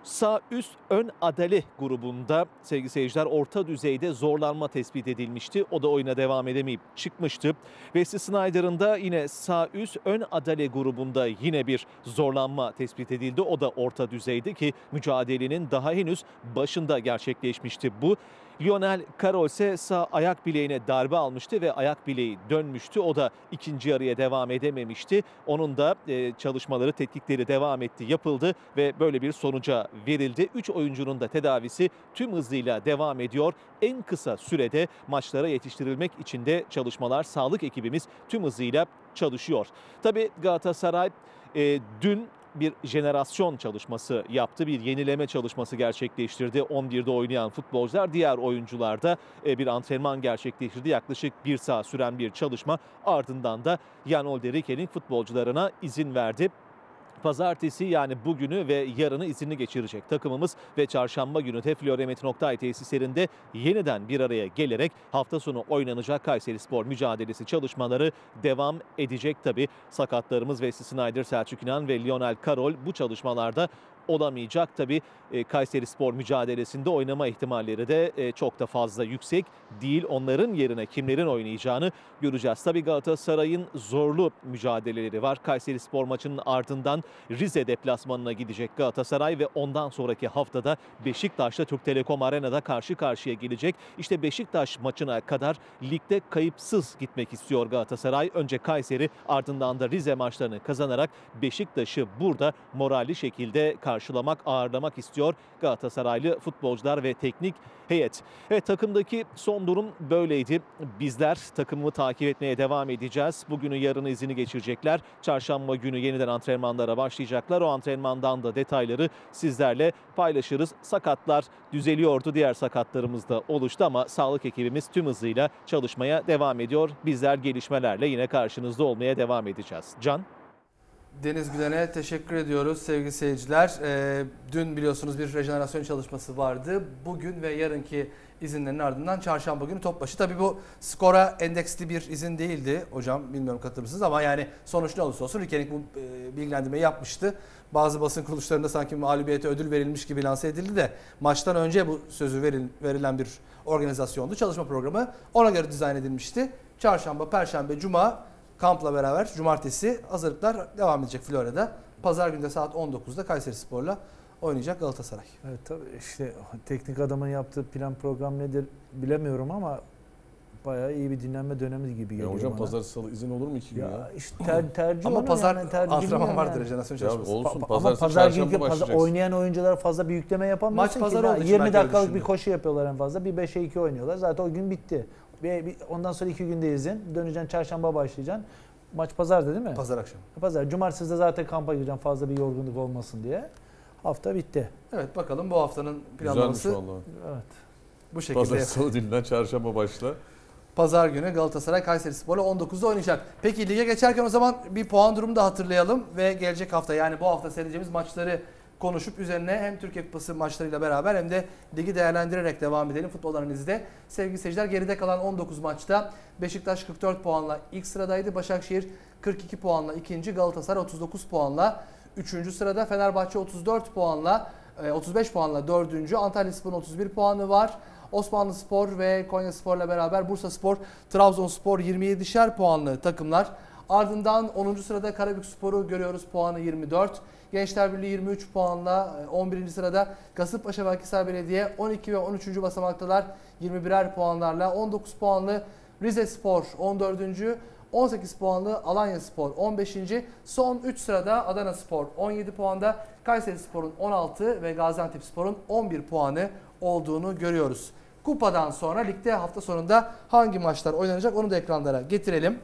sağ üst ön adale grubunda sevgili seyirciler orta düzeyde zorlanma tespit edilmişti. O da oyuna devam edemeyip çıkmıştı. Wesley Snyder'ın da yine sağ üst ön adale grubunda yine bir zorlanma tespit edildi. O da orta düzeyde ki mücadelenin daha henüz başında gerçekleşmişti bu. Lionel Karol ise sağ ayak bileğine darbe almıştı ve ayak bileği dönmüştü. O da ikinci yarıya devam edememişti. Onun da e, çalışmaları, tetkikleri devam etti, yapıldı ve böyle bir sonuca verildi. Üç oyuncunun da tedavisi tüm hızıyla devam ediyor. En kısa sürede maçlara yetiştirilmek için de çalışmalar sağlık ekibimiz tüm hızıyla çalışıyor. Tabii Galatasaray e, dün bir jenerasyon çalışması yaptı. Bir yenileme çalışması gerçekleştirdi. 11'de oynayan futbolcular diğer oyuncular da e, bir antrenman gerçekleştirdi. Yaklaşık bir saat süren bir çalışma ardından da Jan Olderike'nin futbolcularına izin verdi. Pazartesi yani bugünü ve yarını izinli geçirecek takımımız ve çarşamba günü de Florya Oktay tesislerinde yeniden bir araya gelerek hafta sonu oynanacak Kayseri Spor mücadelesi çalışmaları devam edecek tabi. Sakatlarımız Wesley Snyder, Selçuk İnan ve Lionel Karol bu çalışmalarda olamayacak. Tabi Kayseri Spor mücadelesinde oynama ihtimalleri de e, çok da fazla yüksek değil. Onların yerine kimlerin oynayacağını göreceğiz. Tabi Galatasaray'ın zorlu mücadeleleri var. Kayseri Spor maçının ardından Rize deplasmanına gidecek Galatasaray ve ondan sonraki haftada Beşiktaş'ta Türk Telekom Arena'da karşı karşıya gelecek. İşte Beşiktaş maçına kadar ligde kayıpsız gitmek istiyor Galatasaray. Önce Kayseri ardından da Rize maçlarını kazanarak Beşiktaş'ı burada moralli şekilde karşılamak, ağırlamak istiyor Galatasaraylı futbolcular ve teknik heyet. Evet takımdaki son durum böyleydi. Bizler takımımı takip etmeye devam edeceğiz. Bugünü yarını izini geçirecekler. Çarşamba günü yeniden antrenmanlara başlayacaklar. O antrenmandan da detayları sizlerle paylaşırız. Sakatlar düzeliyordu. Diğer sakatlarımız da oluştu ama sağlık ekibimiz tüm hızıyla çalışmaya devam ediyor. Bizler gelişmelerle yine karşınızda olmaya devam edeceğiz. Can? Deniz Gülen'e teşekkür ediyoruz sevgili seyirciler. Ee, dün biliyorsunuz bir rejenerasyon çalışması vardı. Bugün ve yarınki izinlerin ardından çarşamba günü topbaşı. Tabii bu skora endeksli bir izin değildi hocam. Bilmiyorum katılır mısınız ama yani sonuç ne olursa olsun Rikenik bu e, bilgilendirmeyi yapmıştı. Bazı basın kuruluşlarında sanki mağlubiyete ödül verilmiş gibi lanse edildi de maçtan önce bu sözü veril, verilen bir organizasyondu. Çalışma programı ona göre dizayn edilmişti. Çarşamba, Perşembe, Cuma kampla beraber cumartesi hazırlıklar devam edecek Florya'da. Pazar günü de saat 19'da Kayseri Spor'la oynayacak Galatasaray. Evet tabii işte teknik adamın yaptığı plan program nedir bilemiyorum ama bayağı iyi bir dinlenme dönemi gibi Ya geliyor hocam bana. pazar salı izin olur mu iki gün ya? ya işte ter, tercih Ama pazar yani, tercih antrenman bilmiyorum vardır yani. rejenerasyon Ya çalışması. olsun Pa- pazar ama pazar günkü pazar, oynayan oyuncular fazla bir yükleme yapamıyorsun Maç ki. pazar Daha olduğu için 20 belki öyle dakikalık bir koşu yapıyorlar en fazla. Bir 5'e 2 oynuyorlar. Zaten o gün bitti. Bir- ondan sonra iki günde izin. Döneceksin çarşamba başlayacaksın. Maç pazarda değil mi? Pazar akşamı. Pazar. Cumartesi de zaten kampa gireceğim fazla bir yorgunluk olmasın diye. Hafta bitti. Evet bakalım bu haftanın Güzelmiş planlaması valla. Evet. bu şekilde. Pazar salı dinlen çarşamba başla. Pazar günü Galatasaray Kayseri Spor'la 19'da oynayacak. Peki lige geçerken o zaman bir puan durumu da hatırlayalım ve gelecek hafta yani bu hafta seyredeceğimiz maçları konuşup üzerine hem Türkiye Kupası maçlarıyla beraber hem de ligi değerlendirerek devam edelim futbol analizde. Sevgili seyirciler geride kalan 19 maçta Beşiktaş 44 puanla ilk sıradaydı. Başakşehir 42 puanla ikinci, Galatasaray 39 puanla üçüncü sırada. Fenerbahçe 34 puanla e, 35 puanla dördüncü. Antalya Spor'un 31 puanı var. Osmanlı Spor ve Konya Spor'la beraber Bursa Spor, Trabzonspor 27'şer puanlı takımlar Ardından 10. sırada Karabük Spor'u görüyoruz puanı 24. Gençler Birliği 23 puanla e, 11. sırada Kasımpaşa ve Akhisar Belediye 12 ve 13. basamaktalar 21'er puanlarla 19 puanlı Rize Spor 14. 18 puanlı Alanya Spor 15. Son 3 sırada Adana Spor 17 puanda, Kayseri Spor'un 16 ve Gaziantep Spor'un 11 puanı olduğunu görüyoruz. Kupadan sonra ligde hafta sonunda hangi maçlar oynanacak onu da ekranlara getirelim.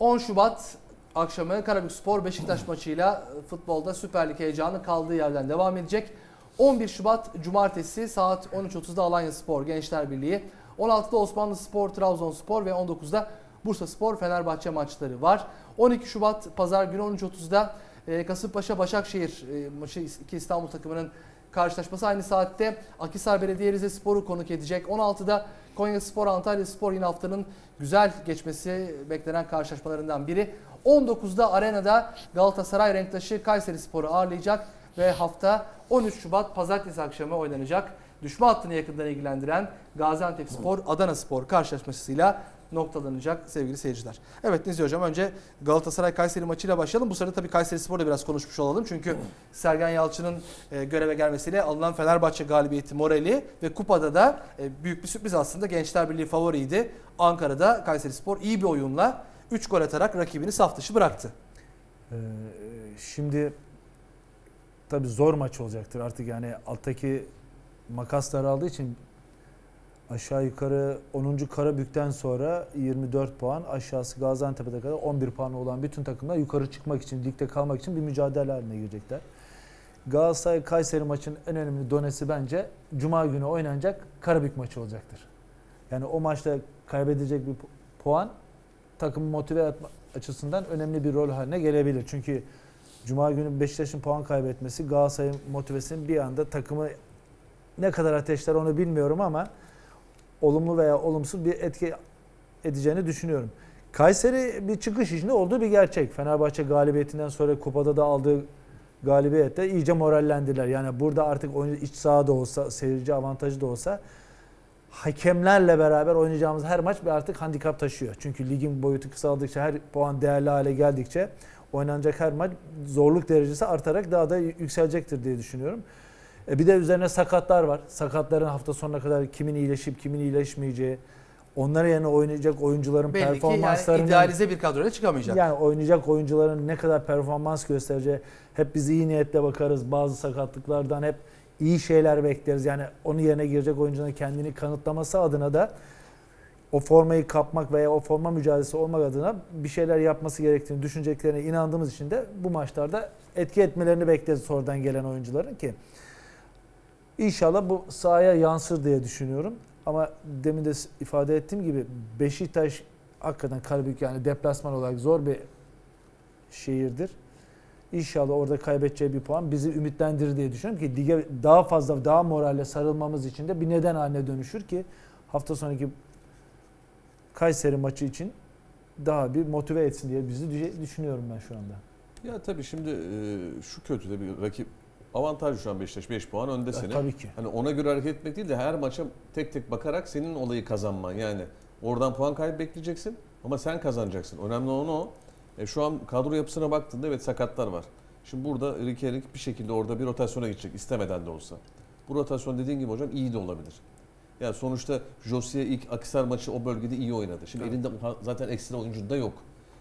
10 Şubat akşamı Karabük Spor Beşiktaş maçıyla futbolda Süper Lig heyecanı kaldığı yerden devam edecek. 11 Şubat Cumartesi saat 13.30'da Alanya Spor Gençler Birliği. 16'da Osmanlı Spor Trabzonspor ve 19'da Bursa Spor Fenerbahçe maçları var. 12 Şubat Pazar günü 13.30'da e, Kasımpaşa Başakşehir e, maçı iki İstanbul takımının karşılaşması aynı saatte Akhisar Belediye Rize Spor'u konuk edecek. 16'da Konya Spor Antalya Spor yine haftanın güzel geçmesi beklenen karşılaşmalarından biri. 19'da Arena'da Galatasaray Renktaşı Kayseri Spor'u ağırlayacak ve hafta 13 Şubat Pazartesi akşamı oynanacak. Düşme hattını yakından ilgilendiren Gaziantep Spor Adana Spor karşılaşmasıyla noktalanacak sevgili seyirciler. Evet Nizi Hocam önce Galatasaray Kayseri maçıyla başlayalım. Bu sırada tabii Kayseri Spor'da biraz konuşmuş olalım. Çünkü Sergen Yalçın'ın e, göreve gelmesiyle alınan Fenerbahçe galibiyeti morali ve kupada da e, büyük bir sürpriz aslında. Gençler Birliği favoriydi. Ankara'da Kayseri Spor iyi bir oyunla 3 gol atarak rakibini saf dışı bıraktı. Ee, şimdi tabii zor maç olacaktır artık yani alttaki makaslar aldığı için aşağı yukarı 10. Karabük'ten sonra 24 puan aşağısı Gaziantep'e kadar 11 puan olan bütün takımlar yukarı çıkmak için ligde kalmak için bir mücadele haline girecekler. Galatasaray Kayseri maçının en önemli donesi bence Cuma günü oynanacak Karabük maçı olacaktır. Yani o maçta kaybedecek bir pu- puan takımı motive etme açısından önemli bir rol haline gelebilir. Çünkü Cuma günü Beşiktaş'ın puan kaybetmesi Galatasaray'ın motivesinin bir anda takımı ne kadar ateşler onu bilmiyorum ama olumlu veya olumsuz bir etki edeceğini düşünüyorum. Kayseri bir çıkış içinde olduğu bir gerçek. Fenerbahçe galibiyetinden sonra kupada da aldığı galibiyette iyice morallendiler. Yani burada artık oyuncu iç sahada olsa, seyirci avantajı da olsa hakemlerle beraber oynayacağımız her maç bir artık handikap taşıyor. Çünkü ligin boyutu kısaldıkça, her puan değerli hale geldikçe oynanacak her maç zorluk derecesi artarak daha da yükselecektir diye düşünüyorum. E bir de üzerine sakatlar var. Sakatların hafta sonuna kadar kimin iyileşip kimin iyileşmeyeceği, onlara yerine oynayacak oyuncuların Belli yani performanslarının idealize bir kadroyla çıkamayacak. yani oynayacak oyuncuların ne kadar performans göstereceği hep biz iyi niyetle bakarız. Bazı sakatlıklardan hep iyi şeyler bekleriz. Yani onun yerine girecek oyuncunun kendini kanıtlaması adına da o formayı kapmak veya o forma mücadelesi olmak adına bir şeyler yapması gerektiğini düşüneceklerine inandığımız için de bu maçlarda etki etmelerini bekleriz sonradan gelen oyuncuların ki İnşallah bu sahaya yansır diye düşünüyorum. Ama demin de ifade ettiğim gibi Beşiktaş hakikaten Karabük yani deplasman olarak zor bir şehirdir. İnşallah orada kaybedeceği bir puan bizi ümitlendirir diye düşünüyorum ki lige daha fazla daha moralle sarılmamız için de bir neden haline dönüşür ki hafta sonraki Kayseri maçı için daha bir motive etsin diye bizi düş- düşünüyorum ben şu anda. Ya tabii şimdi e, şu kötü de bir rakip avantajlı şu an Beşiktaş 5 puan önde Ya seni. tabii ki. Hani ona göre hareket etmek değil de her maça tek tek bakarak senin olayı kazanman. Yani oradan puan kaybı bekleyeceksin ama sen kazanacaksın. Önemli olan o. E, şu an kadro yapısına baktığında evet sakatlar var. Şimdi burada Rikerik bir şekilde orada bir rotasyona gidecek istemeden de olsa. Bu rotasyon dediğin gibi hocam iyi de olabilir. Yani sonuçta Josie ilk Akisar maçı o bölgede iyi oynadı. Şimdi elinde zaten ekstra oyuncu da yok.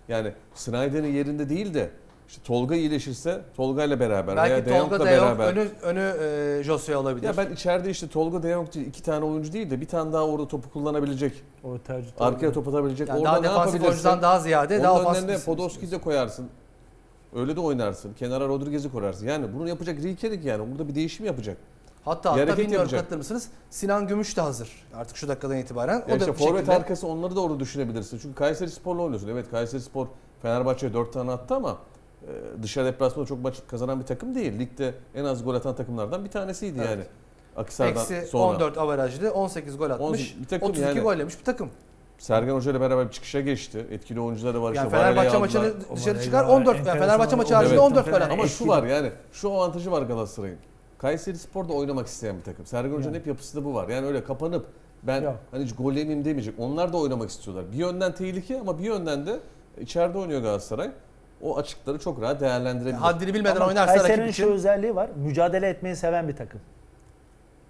Yani Snyder'in yerinde değil de işte Tolga iyileşirse Tolga ile beraber veya Belki De Jong'la Tolga De Jong beraber. önü, önü e, Josué alabilir. Ya ben içeride işte Tolga De Jong değil, iki tane oyuncu değil de bir tane daha orada topu kullanabilecek, O tercih arkaya top atabilecek. yani orada daha ne defansif yapabilirsin? oyuncudan daha ziyade daha Onun ofansif isim Podolski'yi de koyarsın. Öyle de oynarsın. Kenara Rodriguez'i koyarsın. Yani bunu yapacak Rikerik yani. Burada bir değişim yapacak. Hatta Bir hatta hareket bilmiyorum yapacak. katılır mısınız? Sinan Gümüş de hazır. Artık şu dakikadan itibaren. Ya o da işte bir forvet şekilde arkası onları da orada düşünebilirsin. Çünkü Kayseri Spor'la oynuyorsun. Evet Kayseri Spor Fenerbahçe'ye 4 tane attı ama dışarı deplasmanda çok maç kazanan bir takım değil. Ligde en az gol atan takımlardan bir tanesiydi Evet. yani. Akisar'dan eksi sonra. 14 averajlı 18 gol atmış. 18 bir takım 32 yani. gol yemiş bir takım. Sergen Hoca ile beraber bir çıkışa geçti. Etkili oyuncuları var. Yani işte Fenerbahçe Varela'yı maçını dışarı çıkar ya, 14 yani Fenerbahçe maçı haricinde Evet. 14 gol Ama atmış. Ama şu var yani şu avantajı var Galatasaray'ın. Kayseri Spor'da oynamak isteyen bir takım. Sergen Hoca'nın Yani. hep yapısı da bu var. Yani öyle kapanıp ben Yok. hani hiç gol yemeyeyim demeyecek. Onlar da oynamak istiyorlar. Bir yönden tehlike ama bir yönden de İçeride oynuyor Galatasaray. O açıkları çok rahat değerlendirebilir. Haddini bilmeden Ama oynarsa rakip Kayseri'nin için şu özelliği var. Mücadele etmeyi seven bir takım.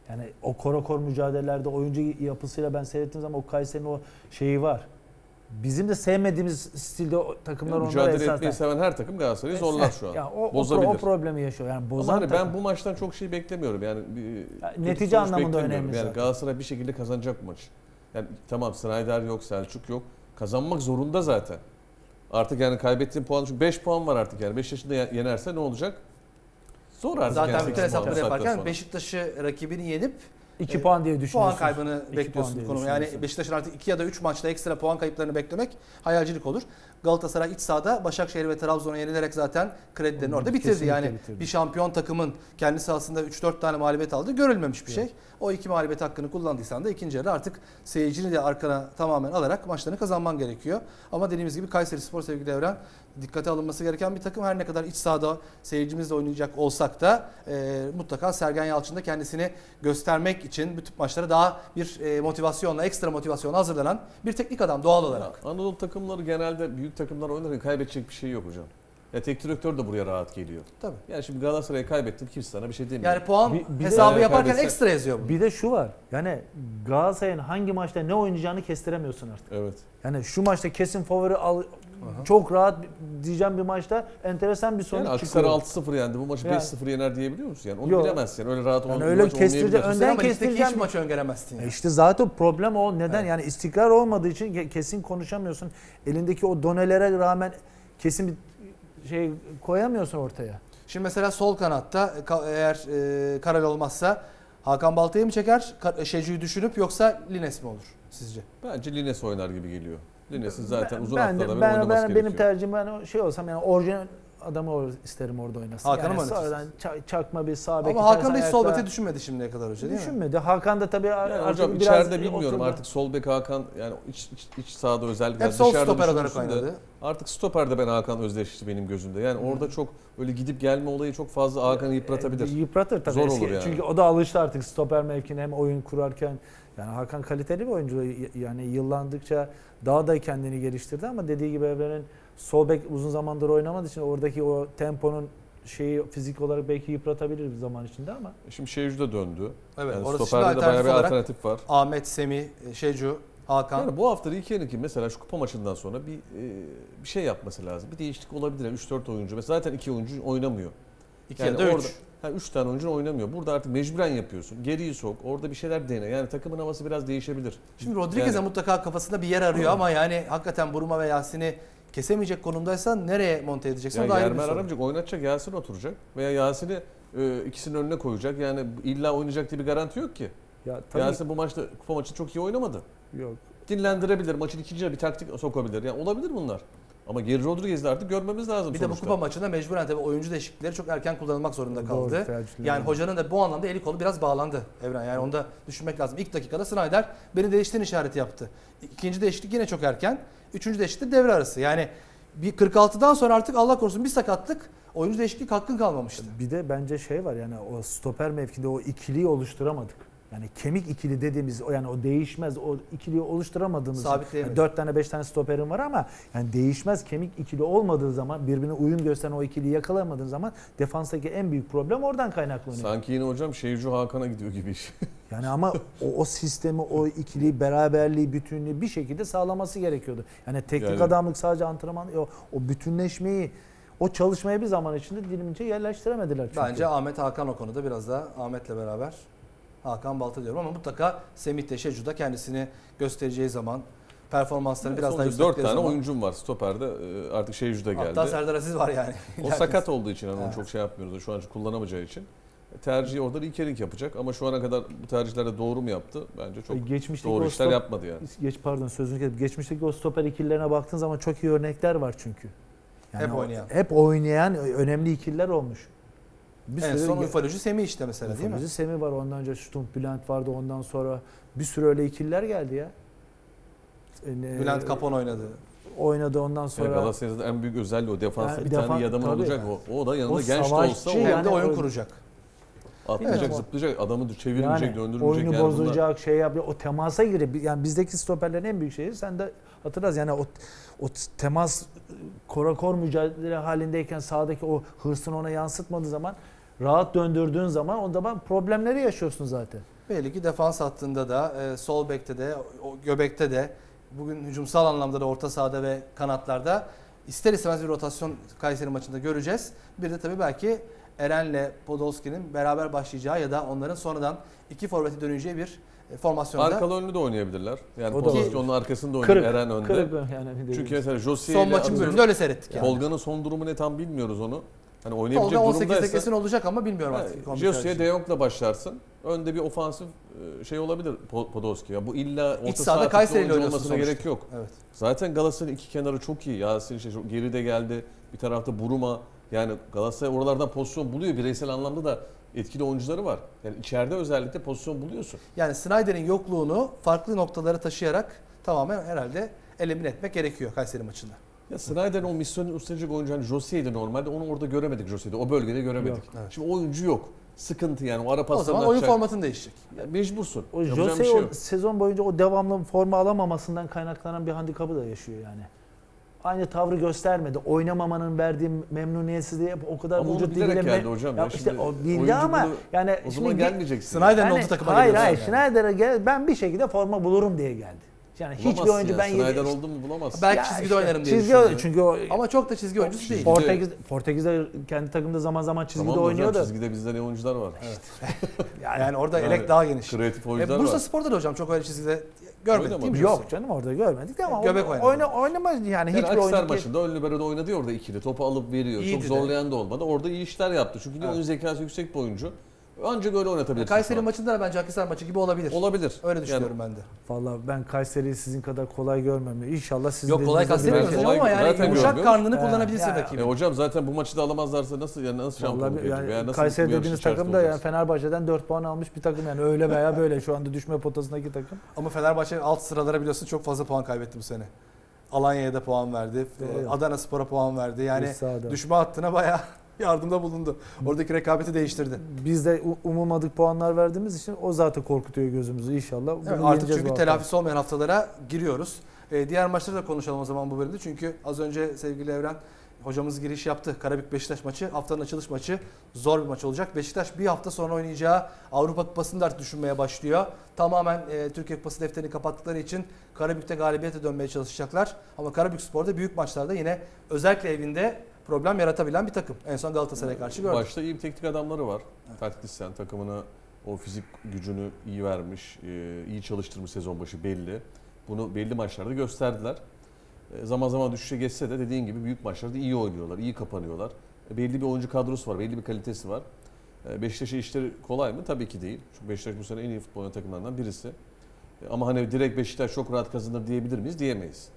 Yani o korokor mücadelelerde oyuncu yapısıyla ben seyrettiğim zaman o Kayseri'nin o şeyi var. Bizim de sevmediğimiz stilde o takımlar onlara Mücadele esasen. etmeyi seven her takım Galatasaray'ı zorlar şu an. Ya o, o, Bozabilir. o problemi yaşıyor. Yani Ama bozan hani takım. ben bu maçtan çok şey beklemiyorum. Yani bir kötü netice anlamında önemli Yani zaten. Galatasaray bir şekilde kazanacak bu maçı. Yani tamam Snyder yok, Selçuk yok. Kazanmak zorunda zaten. Artık yani kaybettiğin puan çünkü 5 puan var artık yani 5 yaşında ye- yenerse ne olacak? Zor artık zaten yani bütün puan hesapları yaparken. Beşiktaş'ı rakibini yenip 2 e, puan diye puan düşünüyorsun. kaybını İki bekliyorsun puan konumu. Yani. Beşiktaş'ın artık 2 ya da 3 maçta ekstra puan kayıplarını beklemek hayalcilik olur. Galatasaray iç sahada Başakşehir ve Trabzon'a yenilerek zaten kredilerini orada bitirdi. Yani bitirdi. bir şampiyon takımın kendi sahasında 3-4 tane mağlubiyet aldı görülmemiş bir şey. O iki mağlubiyet hakkını kullandıysan da ikinci yarı artık seyircini de arkana tamamen alarak maçlarını kazanman gerekiyor. Ama dediğimiz gibi Kayseri Spor sevgili Devren dikkate alınması gereken bir takım. Her ne kadar iç sahada seyircimizle oynayacak olsak da e, mutlaka Sergen Yalçın da kendisini göstermek için tip maçlara daha bir e, motivasyonla, ekstra motivasyonla hazırlanan bir teknik adam doğal olarak. Anadolu takımları genelde büyük takımlar oynarken kaybedecek bir şey yok hocam. Ya tek direktör de buraya rahat geliyor. Tabii. Yani şimdi Galatasaray'ı kaybettim kimse sana bir şey demiyor. Yani puan Bir- bir de- hesabı yaparken kaybetse- ekstra yazıyor bu. Bir de şu var. Yani Galatasaray'ın hangi maçta ne oynayacağını kestiremiyorsun artık. Evet. Yani şu maçta kesin favori al çok rahat diyeceğim bir maçta enteresan bir sonuç Yani Akhisar çıkıyor. 6-0 yendi. Bu maçı Yani- 5-0 yener diyebiliyor musun? Yani onu Yok. bilemezsin. Yani öyle rahat Yani öyle maç olmayabilir. önden Ama ligdeki kestireceğim. hiç maçı öngöremezsin. E Yani. İşte zaten problem o. Neden? Evet. Yani istikrar olmadığı için ke- kesin konuşamıyorsun. Elindeki o donelere rağmen kesin bir şey koyamıyorsun ortaya. Şimdi mesela sol kanatta e, eğer e, Karal olmazsa Hakan Balta'yı mı çeker, Ka- Şecu'yu düşünüp yoksa Lines mi olur sizce? Bence Lines oynar gibi geliyor. Lines'in zaten uzun ben, haftada de- bir ben, oynaması ben, gerekiyor. benim tercihim ben şey olsam yani orijinal adamı or- isterim orada oynasın. Hakan'ı yani mı sonradan ça- çakma bir sağ bek. Ama Hakan da hiç sol beke düşünmedi şimdiye kadar hoca değil mi? Düşünmedi. Hakan da tabii Yani artık hocam biraz içeride bilmiyorum oturdu. artık sol bek Hakan yani iç, iç, iç sahada özellikle Hep sol stoper olarak düşünürsün de oynadı. Artık stoperde ben Hakan özdeşti benim gözümde. Yani Hmm. orada çok öyle gidip gelme olayı çok fazla Hakan'ı yıpratabilir. E, Yıpratır tabii. Zor Eski- olur yani. Çünkü o da alıştı artık stoper mevkine hem oyun kurarken. Yani Hakan kaliteli bir oyuncu. Yani yıllandıkça daha da kendini geliştirdi ama dediği gibi Evren'in sol bek uzun zamandır oynamadığı için oradaki o temponun şeyi fizik olarak belki yıpratabilir bir zaman içinde ama Şimdi Şevcu da döndü. Evet, yani orası stoperde de bayağı alternatif bir alternatif var. Ahmet, Semih, e, Şecu, Hakan. Yani bu hafta ilk ki mesela şu kupa maçından sonra bir e, bir şey yapması lazım. Bir değişiklik olabilir. 3-4 oyuncu. Mesela zaten 2 oyuncu oynamıyor. 2 Yani ya da 3. orada- Ha, üç tane oyuncu oynamıyor. Burada artık mecburen yapıyorsun. Geriyi sok. Orada bir şeyler dene. Yani takımın havası biraz değişebilir. Şimdi Rodriguez'e Yani- mutlaka kafasında bir yer arıyor ama yani hakikaten Buruma ve Yasin'i kesemeyecek konumdaysan nereye monte edeceksin? Yermer soru. aramayacak, oynatacak, Yasin oturacak. Veya Yasin'i e, ikisinin önüne koyacak. Yani illa oynayacak diye bir garanti yok ki. ya tabii Yasin bu maçta kupa maçı çok iyi oynamadı. yok. Dinlendirebilir, maçın ikinci bir taktik sokabilir. Yani olabilir bunlar. Ama Geri Rodriguez'de artık görmemiz lazım Bir de bu sonuçta. kupa maçında mecburen tabii oyuncu değişiklikleri çok erken kullanılmak zorunda Doğru, kaldı. tercihler. Yani hocanın da bu anlamda eli kolu biraz bağlandı Evren. Yani onu da düşünmek lazım. İlk dakikada Snyder beni değiştirin işareti yaptı. İkinci değişiklik yine çok erken. Üçüncü değişiklik de devre arası. Yani bir 46'dan sonra artık Allah korusun bir sakatlık oyuncu değişiklik hakkın kalmamıştı. Bir de bence şey var yani o stoper mevkinde o ikiliyi oluşturamadık. Yani kemik ikili dediğimiz o yani o değişmez o ikiliyi oluşturamadığımız yani 4 tane 5 tane stoperin var ama yani değişmez kemik ikili olmadığı zaman birbirine uyum gösteren o ikiliyi yakalayamadığın zaman defanstaki en büyük problem oradan kaynaklanıyor. Sanki yine hocam Şevcu Hakan'a gidiyor gibi iş. Yani ama o, o sistemi, o ikiliyi, beraberliği, bütünlüğü bir şekilde sağlaması gerekiyordu. Yani teknik Yani- adamlık sadece antrenman, o, o bütünleşmeyi, o çalışmayı bir zaman içinde dilimce yerleştiremediler çünkü. Bence Ahmet Hakan o konuda biraz da Ahmet'le beraber Hakan Balta diyorum ama mutlaka Semih de Şecu da kendisini göstereceği zaman performanslarını biraz daha Sonuçta 4 yükselttikleri tane zaman. oyuncum var stoperde. Ee, Artık Şevcu da geldi. Hatta Serdar Aziz var yani. O sakat olduğu için yani onu Evet. çok şey yapmıyoruz. Şu an kullanamayacağı için. Tercihi orada Rikerik yapacak ama şu ana kadar bu tercihlerde doğru mu yaptı? Bence çok E, geçmişteki doğru o işler stop- yapmadı yani. Geç pardon sözünü kestim. Geçmişteki o stoper ikililerine baktığın zaman çok iyi örnekler var çünkü. Hep o- oynayan. Hep oynayan önemli ikililer olmuş. Bir en sürü son Ufalücü Semih işte mesela değil mi? Semih var ondan önce Stumpf Bülent vardı ondan sonra bir sürü öyle ikililer geldi ya. E, ne- Bülent Kapon oynadı. oynadı ondan Yani sonra. Galatasaray'ın en büyük özelliği o defansta Yani bir defan- tane iyi adamın olacak. O, o da yanında O genç de olsa o Hem yani de oyun o- kuracak. Atlayacak, Evet. zıplayacak, adamı çevirmeyecek, Yani döndürmeyecek. oyunu yani bunlar- bozacak, şey yapıyor. O temasa girip yani bizdeki stoperlerin en büyük şeyi sen de hatırlarsın yani o o temas korakor mücadele halindeyken sahadaki o hırsını ona yansıtmadığı zaman rahat döndürdüğün zaman o zaman problemleri yaşıyorsun zaten. Belli ki defans hattında da, e, sol bekte de, o göbekte de, bugün hücumsal anlamda da orta sahada ve kanatlarda ister istemez bir rotasyon Kayseri maçında göreceğiz. Bir de tabii belki Eren'le Podolski'nin beraber başlayacağı ya da onların sonradan iki forvete döneceği bir e, formasyonda. Arkalı önlü de oynayabilirler. Yani O da Podolski olur. onun arkasında oynuyor, Kırık, Eren önde. kırık yani. Çünkü mesela Josiye son maçın bölümünde öyle seyrettik yani. Tolga'nın son durumu ne tam bilmiyoruz onu. Hani Tolga oynayabilecek 18'de durumdaysa kesin olacak ama bilmiyorum artık. Kombinasyon Josiye için. De Jong'la başlarsın. Önde bir ofansif e, şey olabilir Po- Podolski. Ya bu illa orta sahada tipli Kayseri ile oyuncu oynuyorsun olmasına sonuçta. gerek yok. Evet. Zaten Galatasaray'ın iki kenarı çok iyi. Yasin işte çok geride geldi. Bir tarafta Buruma. Yani Galatasaray oralardan pozisyon buluyor. Bireysel anlamda da etkili oyuncuları var. Yani içeride özellikle pozisyon buluyorsun. Yani Snyder'in yokluğunu farklı noktalara taşıyarak tamamen herhalde elimine etmek gerekiyor Kayseri maçında. Ya Snyder'in o misyonu üstlenecek oyuncu hani Josie'ydi normalde. Onu orada göremedik Josie'de. O bölgede göremedik. Yok, evet. Şimdi oyuncu yok. Sıkıntı yani. O ara O paslarını zaman oyun atacak. formatın değişecek. Ya mecbursun. O Yapacağın Jose bir şey o yok. sezon boyunca o devamlı forma alamamasından kaynaklanan bir handikapı da yaşıyor yani. Aynı tavrı göstermedi. Oynamamanın verdiği memnuniyetsizliği hep o kadar Ama onu vücut bilerek diliyle... geldi hocam. Ya Ya işte şimdi o bildi ama bunu- yani O şimdi zaman ge- gelmeyeceksin. Snyder'in yani, olduğu takıma hayır geliyorsun hayır yani. Schneider'e gel ben bir şekilde forma bulurum diye geldi. Yani hiçbir Bulamazsın oyuncu ya. ben Snyder yedi- oldu mu bulamazsın. Belki Ya çizgide işte oynarım diye çizgi düşünüyorum. çünkü o Ama çok da çizgi oyuncusu değil. Portekiz Portekiz'de kendi takımda zaman zaman çizgide Tamam da hocam oynuyor da. çizgide bizde ne oyuncular var. Yani orada Yani elek daha geniş. Kreatif E, oyuncular Bursa var. Spor'da da hocam çok öyle çizgide görmedik Oynamadı. değil mi? Yok canım orada görmedik ama Göbek o- oynadı. oyna, oynamaz yani Yani hiçbir Akhisar oyuncu maçında ön libero'da oynadı ya orada ikili. Topu alıp veriyor. İyiydi Çok de. zorlayan da olmadı. Orada iyi işler yaptı. Çünkü ön zekası yüksek bir oyuncu. Ancak öyle oynatabilirsin. Kayseri şu an. maçında da bence Akhisar maçı gibi olabilir. Olabilir. Öyle düşünüyorum ben de. Valla ben Kayseri'yi sizin kadar kolay görmem. İnşallah sizin Yok kolay hocam ama yani zaten yumuşak karnını kullanabilirsin ya- rakibi. E hocam zaten bu maçı da alamazlarsa nasıl yani nasıl şampiyonluk edecek? yani Yani nasıl Kayseri dediğiniz takım da yani? Fenerbahçe'den 4 puan almış bir takım yani öyle veya böyle şu anda düşme potasındaki takım. Ama Fenerbahçe alt sıralara biliyorsun çok fazla puan kaybetti bu sene. Alanya'ya da puan verdi. Adana Spor'a puan verdi. Yani düşme hattına bayağı yardımda bulundu. Oradaki rekabeti değiştirdi. Biz de u- umulmadık puanlar verdiğimiz için o zaten korkutuyor gözümüzü inşallah. Evet, artık çünkü telafisi olmayan haftalara giriyoruz. Ee, diğer maçları da konuşalım o zaman bu bölümde. Çünkü az önce sevgili Evren hocamız giriş yaptı. Karabük Beşiktaş maçı haftanın açılış maçı zor bir maç olacak. Beşiktaş bir hafta sonra oynayacağı Avrupa Kupası'nı da artık düşünmeye başlıyor. Tamamen e, Türkiye Kupası defterini kapattıkları için Karabük'te galibiyete dönmeye çalışacaklar. Ama Karabük Spor'da büyük maçlarda yine özellikle evinde problem yaratabilen bir takım. En son Galatasaray'a karşı gördük. Başta iyi bir teknik adamları var. Taktisyen takımına o fizik gücünü iyi vermiş, e, iyi çalıştırmış sezon başı belli. Bunu belli maçlarda gösterdiler. E, Zaman zaman düşüşe geçse de dediğin gibi büyük maçlarda iyi oynuyorlar, iyi kapanıyorlar. E, Belli bir oyuncu kadrosu var, belli bir kalitesi var. Beşiktaş'ın işleri kolay mı? Tabii ki değil. Çünkü Beşiktaş bu sene en iyi futbol takımlarından birisi. Ama hani direkt Beşiktaş çok rahat kazanır diyebilir miyiz? Diyemeyiz.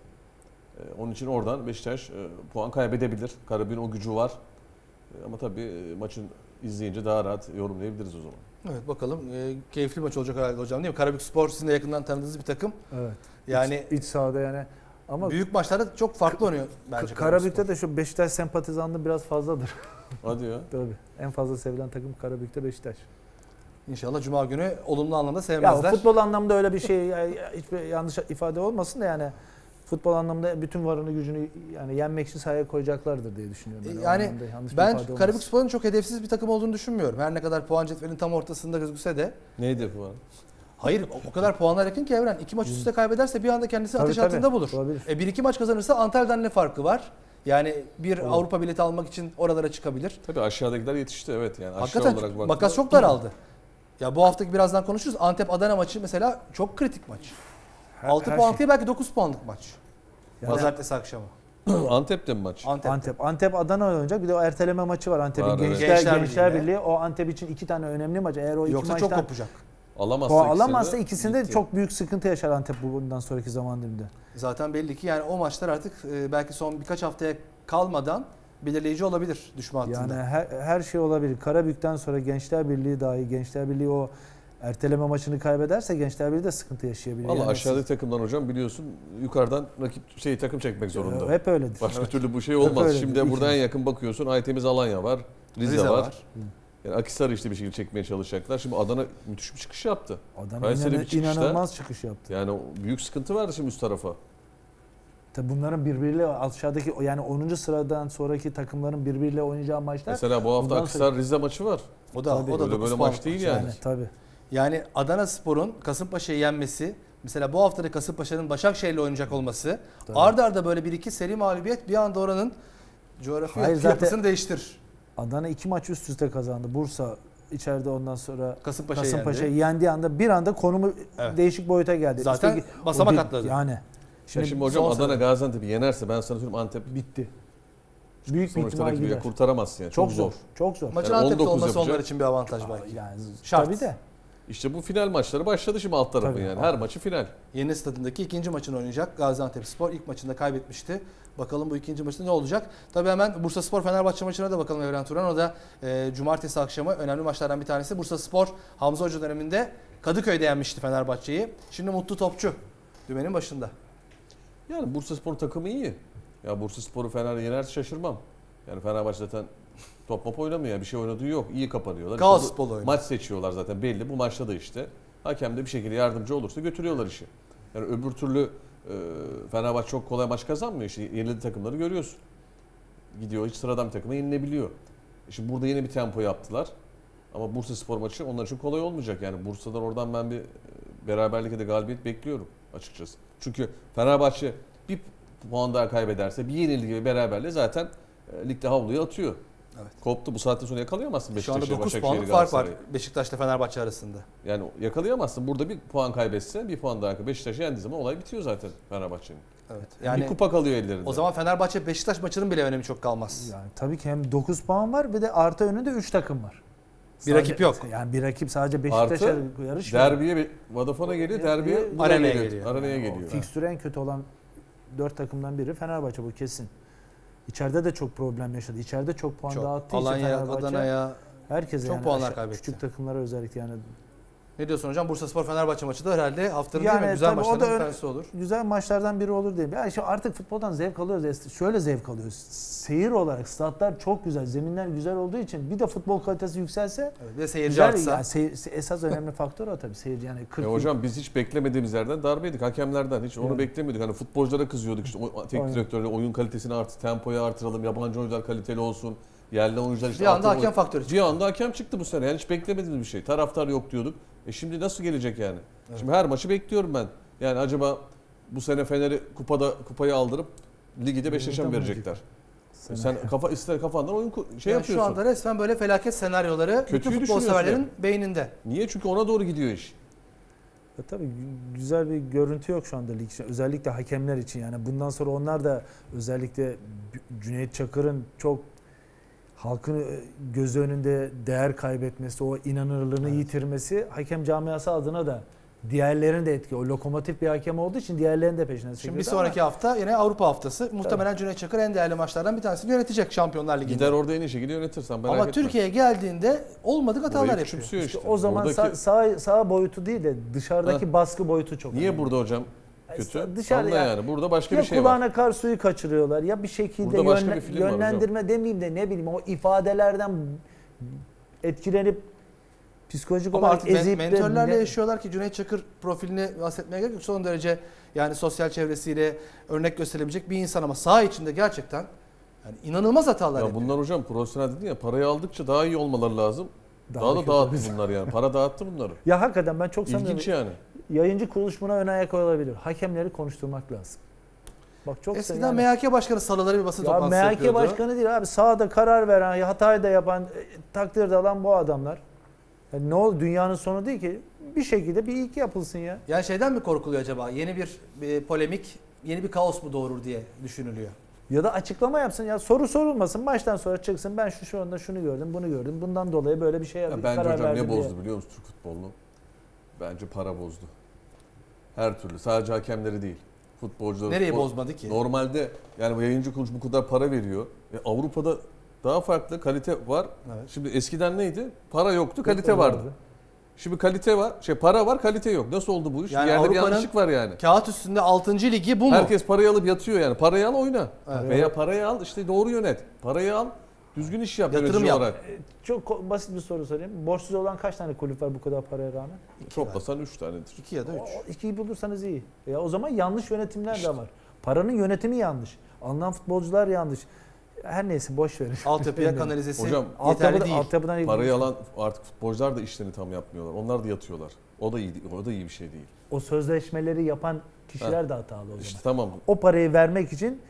E, Onun için oradan Beşiktaş e, puan kaybedebilir. Karabük'ün o gücü var. E, Ama tabii e, maçın izleyince daha rahat yorumlayabiliriz o zaman. Evet bakalım e, keyifli maç olacak herhalde hocam değil mi? Karabük Spor sizin de yakından tanıdığınız bir takım. Evet. Yani iç, iç sahada yani ama büyük maçlarda çok farklı oynuyor bence. Karabük'te de şu Beşiktaş sempatizanlığı biraz fazladır. Hadi ya. Tabii. En fazla sevilen takım Karabük'te Beşiktaş. İnşallah Cuma günü olumlu anlamda Ya sevmezler. futbol anlamda öyle bir şey ya- ya hiçbir yanlış ifade olmasın da yani futbol anlamda bütün varını gücünü yani yenmek için sahaya koyacaklardır diye düşünüyorum. Ben. O Yani ben. Karabük Spor'un çok hedefsiz bir takım olduğunu düşünmüyorum. Her ne kadar puan cetvelinin tam ortasında gözükse de. Neydi bu? Hayır o- kadar puanlar yakın ki Evren. iki maç üst üste kaybederse bir anda kendisini Tabii, ateş tabii. altında bulur. Olabilir. E, bir iki maç kazanırsa Antalya'dan ne farkı var? Yani bir Olur. Avrupa bileti almak için oralara çıkabilir. Tabii aşağıdakiler yetişti evet yani aşağı Hakikaten olarak baktığında- makas çok daraldı. Ya bu haftaki birazdan konuşuruz. Antep Adana maçı mesela çok kritik maç. Her- 6 her puan şey. değil belki 9 puanlık maç. Yani Pazartesi akşamı. Antep'te mi maç? Antep. Antep. Antep Adana oynayacak. Bir de o erteleme maçı var. Antep'in Var, evet. Gençler, Gençler Gençler, Birliği'yle. Birliği. O Antep için iki tane önemli maç. Eğer o iki Yoksa maçtan çok kopacak. Alamazsa puan alamazsa de ikisinde gitti. çok büyük sıkıntı yaşar Antep bundan sonraki zaman diliminde. Zaten belli ki yani o maçlar artık e, belki son birkaç haftaya kalmadan belirleyici olabilir düşme hattında. Yani her, her şey olabilir. Karabük'ten sonra Gençler Birliği dahi Gençler Birliği o erteleme maçını kaybederse Gençler Birliği de sıkıntı yaşayabilir. Valla Yani aşağıdaki takımdan hocam biliyorsun yukarıdan rakip şey takım çekmek zorunda. Hep öyledir. Başka Evet. türlü bu şey olmaz. öyledir. Şimdi buradan en yakın bakıyorsun Aytemiz Alanya var, Rize, Rize var. var. Yani Akisar'ı işte bir şekilde çekmeye çalışacaklar. Şimdi Adana müthiş bir çıkış yaptı. Adam Kayseri inan- bir çıkışta- inanılmaz çıkış yaptı. Yani büyük sıkıntı vardı şimdi üst tarafa. Tabii bunların birbiriyle aşağıdaki yani 10. sıradan sonraki takımların birbiriyle oynayacağı maçlar. Mesela bu hafta Akisar Rize maçı var. O da Tabii. o da Öyle 9 böyle puan maç değil yani. yani tabii. Yani Adana Spor'un Kasımpaşa'yı yenmesi, mesela bu hafta da Kasımpaşa'nın Başakşehir'le oynayacak olması, Tabii. arda arda böyle bir iki seri mağlubiyet bir anda oranın coğrafi Hayır, zaten- yapısını değiştirir. Adana iki maç üst üste kazandı. Bursa içeride ondan sonra Kasımpaşa'yı Kasımpaşa'yı yendi. yendiği anda bir anda konumu Evet. değişik boyuta geldi. Zaten İşte o basamak değil- atladı. Yani. Şimdi, Şimdi, şimdi hocam son Adana sırada. Gaziantep'i yenerse ben sana söyleyeyim Antep bitti. Büyük bir sonuçta ihtimal rakibi gider. kurtaramazsın yani. Çok zor. Çok zor. Maçın Yani Antep'te 19 olması onlar yapacak. için bir avantaj belki. Yani Şart. tabii de. İşte bu final maçları başladı şimdi alt tarafı Tabii. yani. Her maçı final. Yeni stadındaki ikinci maçını oynayacak Gaziantep Spor. ilk maçında kaybetmişti. Bakalım bu ikinci maçta ne olacak? Tabii hemen Bursa Spor Fenerbahçe maçına da bakalım Evren Turan. O da e, cumartesi akşamı önemli maçlardan bir tanesi. Bursa Spor Hamza Hoca döneminde Kadıköy'de yenmişti Fenerbahçe'yi. Şimdi Mutlu Topçu dümenin başında. Yani Bursa Spor takımı iyi. Ya Bursa Spor'u Fener yenerse şaşırmam. Yani Fenerbahçe zaten top mop oynamıyor. yani Bir şey oynadığı yok. İyi kapanıyorlar. Kaos İşte bu- futbolu oynuyor. Maç seçiyorlar zaten belli. Bu maçta da işte. Hakem de bir şekilde yardımcı olursa götürüyorlar işi. Yani öbür türlü e, Fenerbahçe çok kolay maç kazanmıyor. İşte yenildiği takımları görüyorsun. Gidiyor hiç sıradan bir takıma yenilebiliyor. Şimdi burada yeni bir tempo yaptılar. Ama Bursa Spor maçı onlar için kolay olmayacak. Yani Bursa'dan oradan ben bir e, beraberlik ya da galibiyet bekliyorum açıkçası. Çünkü Fenerbahçe bir puan daha kaybederse bir yenilgi gibi beraberle zaten e, ligde havluyu atıyor. Evet. Koptu bu saatten sonra yakalayamazsın Şu anda Beşiktaş'ı, 9 Başakşehir'i, puanlık fark var. Beşiktaş'la Fenerbahçe arasında. Yani yakalayamazsın. Burada bir puan kaybetse bir puan daha Beşiktaş'ı yendiği zaman olay bitiyor zaten Fenerbahçe'nin. Evet. Yani Yani bir kupa kalıyor ellerinde. o zaman Fenerbahçe Beşiktaş maçının bile önemi çok kalmaz. Yani tabii ki hem 9 puan var bir de artı önünde 3 takım var. Bir rakip yok. Yani bir rakip sadece Beşiktaş'a Artı yarış var. derbiye bir Vodafone geliyor, derbiye Derbiye- buraya Arena'ya geliyor. geliyor. Arena'ya O geliyor. Fikstürü en kötü olan 4 takımdan biri Fenerbahçe bu kesin. İçeride de çok problem yaşadı. İçeride çok puan Çok. dağıttığı Alanya, Adana'ya. herkese çok yani puanlar kaybetti. Küçük takımlara özellikle yani Ne diyorsun hocam? Bursa Spor Fenerbahçe maçı da herhalde haftanın Yani değil mi? Güzel tabii o maçlardan da bir tanesi olur. güzel maçlardan biri olur diye. Yani artık futboldan zevk alıyoruz. Şöyle zevk alıyoruz. Seyir olarak statlar çok güzel, zeminler güzel olduğu için bir de futbol kalitesi yükselse Evet, de seyirci güzel. artsa. Yani seyir- esas önemli faktör o tabii seyirci yani 40 Ya hocam biz hiç beklemediğimiz yerden darbeydik hakemlerden. Hiç onu Evet. beklemiyorduk. Hani futbolculara kızıyorduk işte teknik direktörle oyun kalitesini artır, tempoyu artıralım, yabancı oyuncular kaliteli olsun. Yerli oyuncular işte Bir anda hakem faktörü çıktı. Bir anda hakem çıktı bu sene. Yani hiç beklemediğimiz bir şey. Taraftar yok diyorduk. E şimdi nasıl gelecek yani? Şimdi her maçı bekliyorum ben. Yani acaba bu sene Fener'i kupada kupayı aldırıp ligi de Beşiktaş'a mı verecekler? E Sen kafa ister kafandan oyun şey Yani yapıyorsun. şu anda resmen böyle felaket senaryoları bütün Kötüyü futbol düşünüyorsun severlerin beyninde. Niye? Çünkü ona doğru gidiyor iş. Ya tabii gü- güzel bir görüntü yok şu anda lig için. Özellikle hakemler için yani bundan sonra onlar da özellikle Cüneyt Çakır'ın çok halkın e, göz önünde değer kaybetmesi, o inanırlığını yitirmesi hakem camiası adına da diğerlerinin de etki. O lokomotif bir hakem olduğu için diğerlerinin de peşinden Şimdi bir çekiyordu ama sonraki hafta yine Avrupa haftası. Muhtemelen Cüneyt Çakır en değerli maçlardan bir tanesini yönetecek Şampiyonlar Ligi'nde. Gider orada en iyi şekilde yönetirsen merak Ama. Türkiye'ye geldiğinde olmadık hatalar yapıyor. işte işte. o zaman Oradaki- sağ, sağ, sağ boyutu değil de dışarıdaki baskı boyutu çok Niye önemli. burada hocam kötü? dışarı Anla ya- yani. Burada başka ya bir şey var. kulağına kar suyu kaçırıyorlar ya bir şekilde yönle- bir film var yönlendirme demeyeyim de ne bileyim o ifadelerden etkilenip psikolojik Ama olarak artık ezip de mentörlerle ne- yaşıyorlar ki Cüneyt Çakır profilini bahsetmeye gerek yok. Son derece yani sosyal çevresiyle örnek gösterebilecek bir insan ama saha içinde gerçekten yani inanılmaz hatalar Ya yapıyor. bunlar hocam profesyonel dedin ya parayı aldıkça daha iyi olmaları lazım. Daha Daha, da dağıttı bunlar yani. Para dağıttı bunları. Ya hakikaten ben çok sanıyorum. İlginç yani. Yayıncı kuruluş buna ön ayak olabilir. Hakemleri konuşturmak lazım. Bak çok Eskiden yani- MHK Başkanı salıları bir basın ya toplantısı MHK yapıyordu. başkanı değil abi. Sahada karar veren, hatayı da yapan, e, takdir de alan bu adamlar. Yani ne oldu? Dünyanın sonu değil ki. Bir şekilde bir ilk yapılsın ya. Yani şeyden mi korkuluyor acaba? Yeni bir, bir polemik, yeni bir kaos mu doğurur diye düşünülüyor. Ya da açıklama yapsın. Ya soru sorulmasın. Baştan sonra çıksın. Ben şu şu anda şunu gördüm, bunu gördüm. Bundan dolayı böyle bir şey Ya bence karar hocam ne diye. bozdu biliyor musun Türk futbolunu? Bence para bozdu. Her türlü. Sadece hakemleri değil. Futbolcuları. Nereye bozmadı ki? Normalde yani bu yayıncı kuruluş bu kadar para veriyor. E, Avrupa'da daha farklı kalite var. Evet. Şimdi eskiden neydi? Para yoktu, kalite vardı. Şimdi kalite var, şey para var, kalite yok. Nasıl oldu bu iş? Yani Bir yerde bir yanlışlık var yani. Kağıt üstünde 6. ligi bu mu? Herkes parayı alıp yatıyor yani. Parayı al oyna. Evet. Veya parayı al işte doğru yönet. Parayı al Düzgün iş yap Yatırım yap. olarak. Çok ko- basit bir soru sorayım. Borçsuz olan kaç tane kulüp var bu kadar paraya rağmen? Toplasan 3 tanedir. 2 ya da 3. O ikiyi bulursanız iyi. Ya o zaman yanlış yönetimler de var. Paranın yönetimi yanlış. Alınan futbolcular yanlış. Her neyse boş verin. Altyapıya kanalizesi Hocam, yeterli değil. altyapıdan iyi Parayı bulmuş. alan artık futbolcular da işlerini tam yapmıyorlar. Onlar da yatıyorlar. O da iyi o da iyi bir şey değil. O sözleşmeleri yapan kişiler de hatalı o zaman. İşte tamam. O parayı vermek için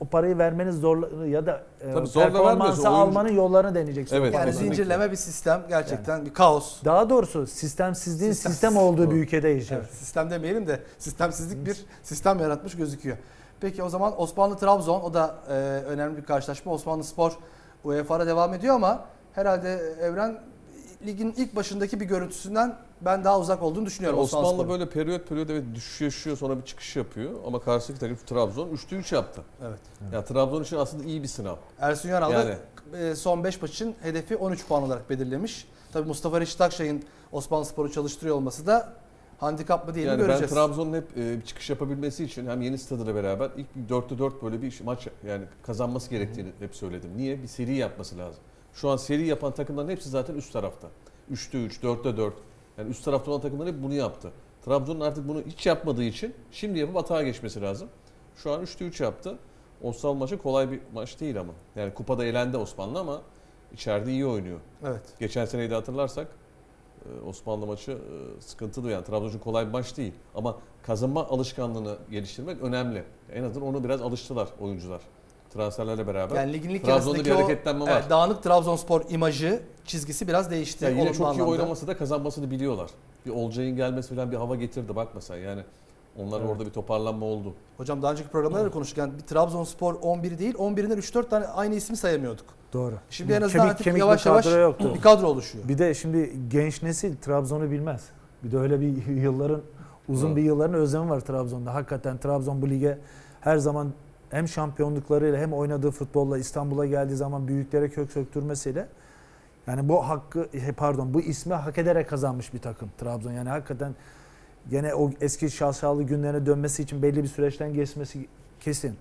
o parayı vermeniz zor ya da e, Tabii zorla performansı oyuncu- almanın yollarını deneyeceksin. Evet, Yani kesinlikle. zincirleme bir sistem gerçekten bir kaos. Daha doğrusu sistemsizliğin Sistem- sistem olduğu bir ülkede yaşıyor. Evet, sistem demeyelim de sistemsizlik bir sistem yaratmış gözüküyor. Peki o zaman Osmanlı Trabzon o da e, önemli bir karşılaşma. Osmanlı Spor UEFA'da devam ediyor ama herhalde Evren ligin ilk başındaki bir görüntüsünden ben daha uzak olduğunu düşünüyorum Osmanlı, Osmanlı böyle periyot periyot evet düşüş yaşıyor sonra bir çıkış yapıyor ama karşıdaki takım Trabzon 3'te 3 yaptı. Evet. Ya Trabzon için aslında iyi bir sınav. Ersun Yanal Yani. e, son 5 maç için hedefi 13 puan olarak belirlemiş. Tabii Mustafa Reşit Akşay'ın Osmanlı Spor'u çalıştırıyor olması da handikap mı mi Yani ben göreceğiz. Trabzon'un hep e, bir çıkış yapabilmesi için hem yeni stadıyla beraber ilk 4'te 4 böyle bir maç yani kazanması gerektiğini hep söyledim. Niye? Bir seri yapması lazım. Şu an seri yapan takımların hepsi zaten üst tarafta. 3'te 3, 4'te 4. Yani üst tarafta olan takımlar hep bunu yaptı. Trabzon'un artık bunu hiç yapmadığı için şimdi yapıp atağa geçmesi lazım. Şu an 3'te 3 yaptı. Osmanlı maçı kolay bir maç değil ama. Yani kupada elendi Osmanlı ama içeride iyi oynuyor. Evet. Geçen seneyi de hatırlarsak e, Osmanlı maçı e, sıkıntılı yani Trabzon için kolay bir maç değil. Ama kazanma alışkanlığını geliştirmek önemli. En azından onu biraz alıştılar oyuncular. Transferlerle beraber. Yani ligin ilk Trabzon'da bir o hareketlenme var. evet, dağınık Trabzonspor imajı çizgisi biraz değişti. Yani yine çok iyi anlamda. oynaması da kazanmasını biliyorlar. Bir Olcay'ın gelmesi falan bir hava getirdi bakma sen yani. Onlar Evet. orada bir toparlanma oldu. Hocam daha önceki programlarda da konuştuk. Yani bir Trabzonspor 11 değil 11'inden 3-4 tane aynı ismi sayamıyorduk. Doğru. Şimdi en azından artık kemik yavaş bir yavaş yoktu. bir kadro oluşuyor. Bir de şimdi genç nesil Trabzon'u bilmez. Bir de öyle bir yılların uzun Evet. bir yılların özlemi var Trabzon'da. Hakikaten Trabzon bu lige her zaman hem şampiyonluklarıyla hem oynadığı futbolla İstanbul'a geldiği zaman büyüklere kök söktürmesiyle yani bu hakkı pardon bu ismi hak ederek kazanmış bir takım Trabzon. Yani hakikaten gene o eski şaşalı günlerine dönmesi için belli bir süreçten geçmesi kesin.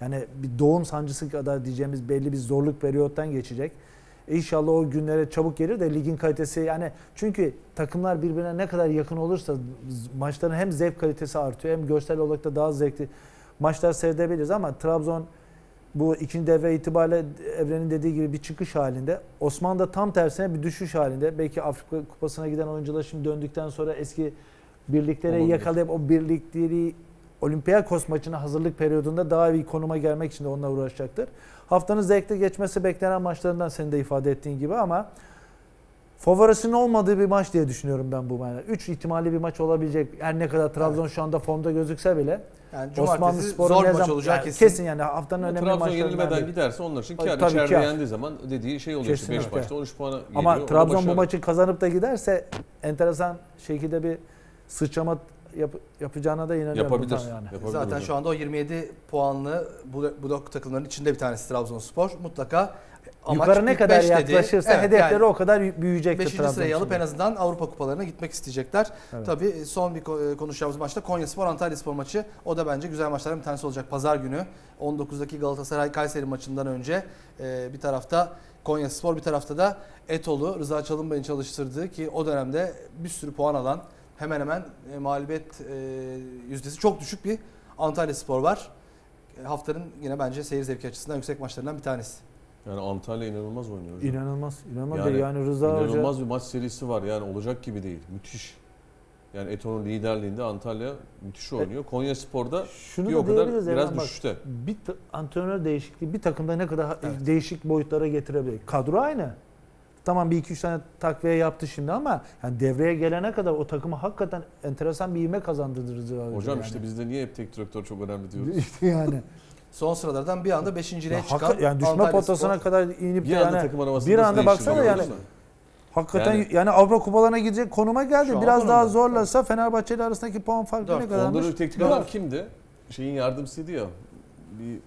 Yani bir doğum sancısı kadar diyeceğimiz belli bir zorluk periyottan geçecek. İnşallah o günlere çabuk gelir de ligin kalitesi yani çünkü takımlar birbirine ne kadar yakın olursa maçların hem zevk kalitesi artıyor hem görsel olarak da daha zevkli maçlar seyredebiliriz ama Trabzon bu ikinci devre itibariyle Evren'in dediği gibi bir çıkış halinde. Osman da tam tersine bir düşüş halinde. Belki Afrika Kupası'na giden oyuncular şimdi döndükten sonra eski birlikleri Olabilir. yakalayıp o birlikleri Olympiakos maçına hazırlık periyodunda daha iyi konuma gelmek için de onunla uğraşacaktır. Haftanın zevkli geçmesi beklenen maçlarından senin de ifade ettiğin gibi ama favorisinin olmadığı bir maç diye düşünüyorum ben bu. Yani 3 ihtimali bir maç olabilecek. Her ne kadar Trabzon şu anda formda gözükse bile Yani Osmanlı Spor'un zor maç zaman olacağı yani kesin. kesin yani haftanın Ama önemli Trabzon maçlarından yenilmeden biri. giderse onlar için kâr. Tabii İçeride kâr. yendiği zaman dediği şey oluyor işte 5 Kesinlikle. maçta 13 puana geliyor. Ama Trabzon bu maçı kazanıp da giderse enteresan şekilde bir sıçrama yap- yapacağına da inanıyorum. Yapabilir. Yani. Yapabilir Zaten hocam. şu anda o 27 puanlı blok, blok takımlarının içinde bir tanesi Trabzonspor. Mutlaka amaç Yukarı ne kadar yaklaşırsa Evet, hedefleri yani o kadar büyüyecektir 5. Trabzon sırayı alıp en azından Avrupa kupalarına gitmek isteyecekler. Evet. Tabii son bir ko- konuşacağımız maçta Konyaspor Antalyaspor maçı. O da bence güzel maçlardan bir tanesi olacak pazar günü. 19'daki Galatasaray Kayseri maçından önce e, bir tarafta Konyaspor bir tarafta da Etolu Rıza Çalınbay'ın çalıştırdığı ki o dönemde bir sürü puan alan hemen hemen e, mağlubiyet e, yüzdesi çok düşük bir Antalyaspor var. E, haftanın yine bence seyir zevki açısından yüksek maçlarından bir tanesi. Yani Antalya inanılmaz oynuyor hocam. İnanılmaz. İnanılmaz. Yani Yani, Rıza Hoca İnanılmaz bir maç serisi var yani olacak gibi değil. Müthiş. Yani Eto'nun liderliğinde Antalya müthiş oynuyor. Konya Spor'da şunu bir o kadar biraz bak. düşüşte. Bir antrenör değişikliği bir takımda ne kadar Evet. değişik boyutlara getirebilir. Kadro aynı. Tamam bir iki üç tane takviye yaptı şimdi ama yani devreye gelene kadar o takıma hakikaten enteresan bir ivme kazandırdı Rıza Hoca. Hocam yani. işte bizde niye hep tek direktör çok önemli diyoruz. İşte yani. Son sıralardan bir anda 5. Ya çıkan hakika- yani düşme potasına kadar inip Bir anda yani takım bir anda baksana yani da. hakikaten yani, Yani- Avrupa kupalarına gidecek konuma geldi. Biraz daha zorlasa Fenerbahçe ile arasındaki puan farkı Dört. ne kadarmış? Onların teknik adam kimdi? Şeyin yardımcısıydı ya. Bir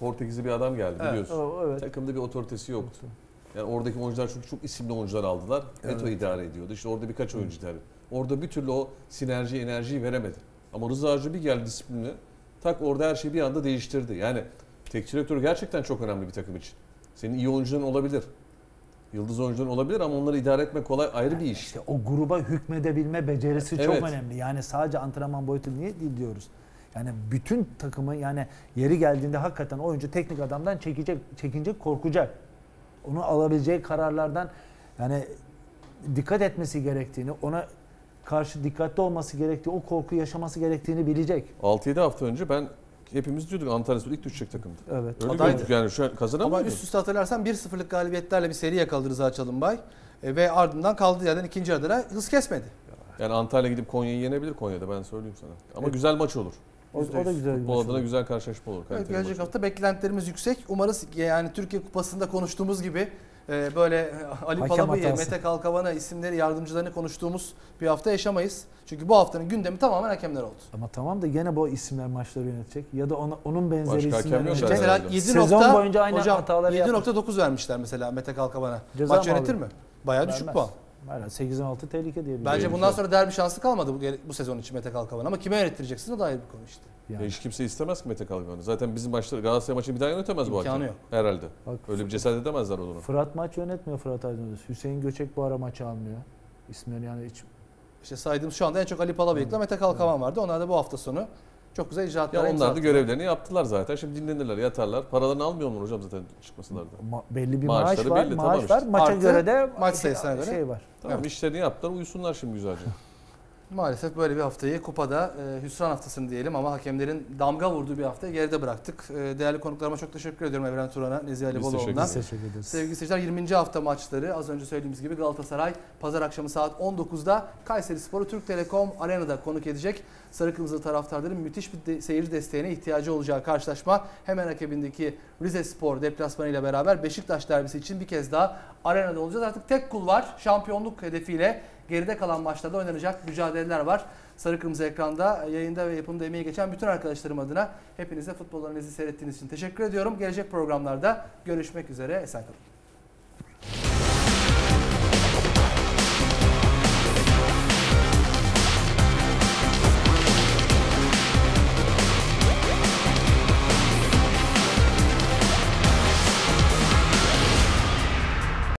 Portekizli bir adam geldi Evet. biliyorsun. O- evet. Takımda bir otoritesi yoktu. Yani oradaki oyuncular çünkü çok isimli oyuncular aldılar. Eto idare ediyordu. İşte orada birkaç oyuncu idare. Orada bir türlü o sinerji, enerjiyi veremedi. Ama Rıza Hoca bir geldi disiplinle. Tak orada her şeyi bir anda değiştirdi. Yani teknik direktör gerçekten çok önemli bir takım için. Senin iyi oyuncuların olabilir. Yıldız oyuncuların olabilir ama onları idare etmek kolay ayrı bir iş. İşte o gruba hükmedebilme becerisi çok Evet. önemli. Yani sadece antrenman boyutu niye değil diyoruz. Yani bütün takımı yani yeri geldiğinde hakikaten oyuncu teknik adamdan çekecek, çekinecek, korkacak. Onu alabileceği kararlardan yani dikkat etmesi gerektiğini, ona karşı dikkatli olması gerektiği, o korku yaşaması gerektiğini bilecek. 6-7 hafta önce ben hepimiz diyorduk Antalya Spor ilk düşecek takımdı. Evet. Öyle Adaydı. yani şu an kazanamıyor. Ama üst üste hatırlarsan 1-0'lık galibiyetlerle bir seri yakaladı Rıza Çalınbay. E, ve ardından kaldığı yerden ikinci yarıda hız kesmedi. Yani Antalya gidip Konya'yı yenebilir Konya'da ben söyleyeyim sana. Ama güzel maç olur. O, o da güzel bir maç adına güzel karşılaşma olur. Evet, gelecek hafta beklentilerimiz yüksek. Umarız yani Türkiye Kupası'nda konuştuğumuz gibi e, böyle Ali Hakem Palabu'yu, hatası. Mete Kalkavan'a isimleri, yardımcılarını konuştuğumuz bir hafta yaşamayız. Çünkü bu haftanın gündemi tamamen hakemler oldu. Ama tamam da gene bu isimler maçları yönetecek ya da ona, onun benzeri Başka isimler hakem yok yönetecek. Mesela herhalde. 7 Sezon nokta, boyunca aynı hocam, hataları 7.9 vermişler mesela Mete Kalkavan'a. Ceza Maç yönetir mi? Bayağı düşük Vermez. puan. 8'in altı tehlike diye Bence bundan sonra derbi şansı kalmadı bu, bu sezon için Mete Kalkavan. Ama kime yönettireceksin o da ayrı bir konu işte. Ya Yani. hiç kimse istemez ki Mete Kalkan'ı. Zaten bizim maçları Galatasaray maçını bir daha yönetemez bu İmkanı hakem. yok. Herhalde. Bak, Öyle bir cesaret edemezler onu. Fırat maç yönetmiyor Fırat Aydınöz. Hüseyin Göçek bu ara maçı almıyor. İsimleri yani hiç İşte saydığımız şu anda en çok Ali Palabıyık'la Mete Kalkavan vardı. Onlar da bu hafta sonu çok güzel icraatlar Ya imza onlar da attılar. görevlerini yaptılar zaten. Şimdi dinlenirler, yatarlar. Paralarını almıyor mu hocam zaten çıkmasınlar da. ma- belli bir Maaşları maaş var. belli, maaş tamam işte. var. Maça Artı göre de maç sayısına göre. şey var. Tamam Evet. işlerini yaptılar, uyusunlar şimdi güzelce. Maalesef böyle bir haftayı kupada e, hüsran haftasını diyelim ama hakemlerin damga vurduğu bir haftayı geride bıraktık. E, değerli konuklarıma çok teşekkür ediyorum Evren Turan'a, Nezih Ali ederiz. Sevgili seyirciler 20. hafta maçları az önce söylediğimiz gibi Galatasaray pazar akşamı saat 19'da Kayseri Sporu Türk Telekom Arena'da konuk edecek. Sarı Kırmızı taraftarların müthiş bir de- seyirci desteğine ihtiyacı olacağı karşılaşma hemen akabindeki Rize Spor deplasmanı ile beraber Beşiktaş derbisi için bir kez daha arenada olacağız. Artık tek kul var şampiyonluk hedefiyle geride kalan maçlarda oynanacak mücadeleler var. Sarı Kırmızı ekranda yayında ve yapımda emeği geçen bütün arkadaşlarım adına hepinize futbollarınızı seyrettiğiniz için teşekkür ediyorum. Gelecek programlarda görüşmek üzere. Esen kalın.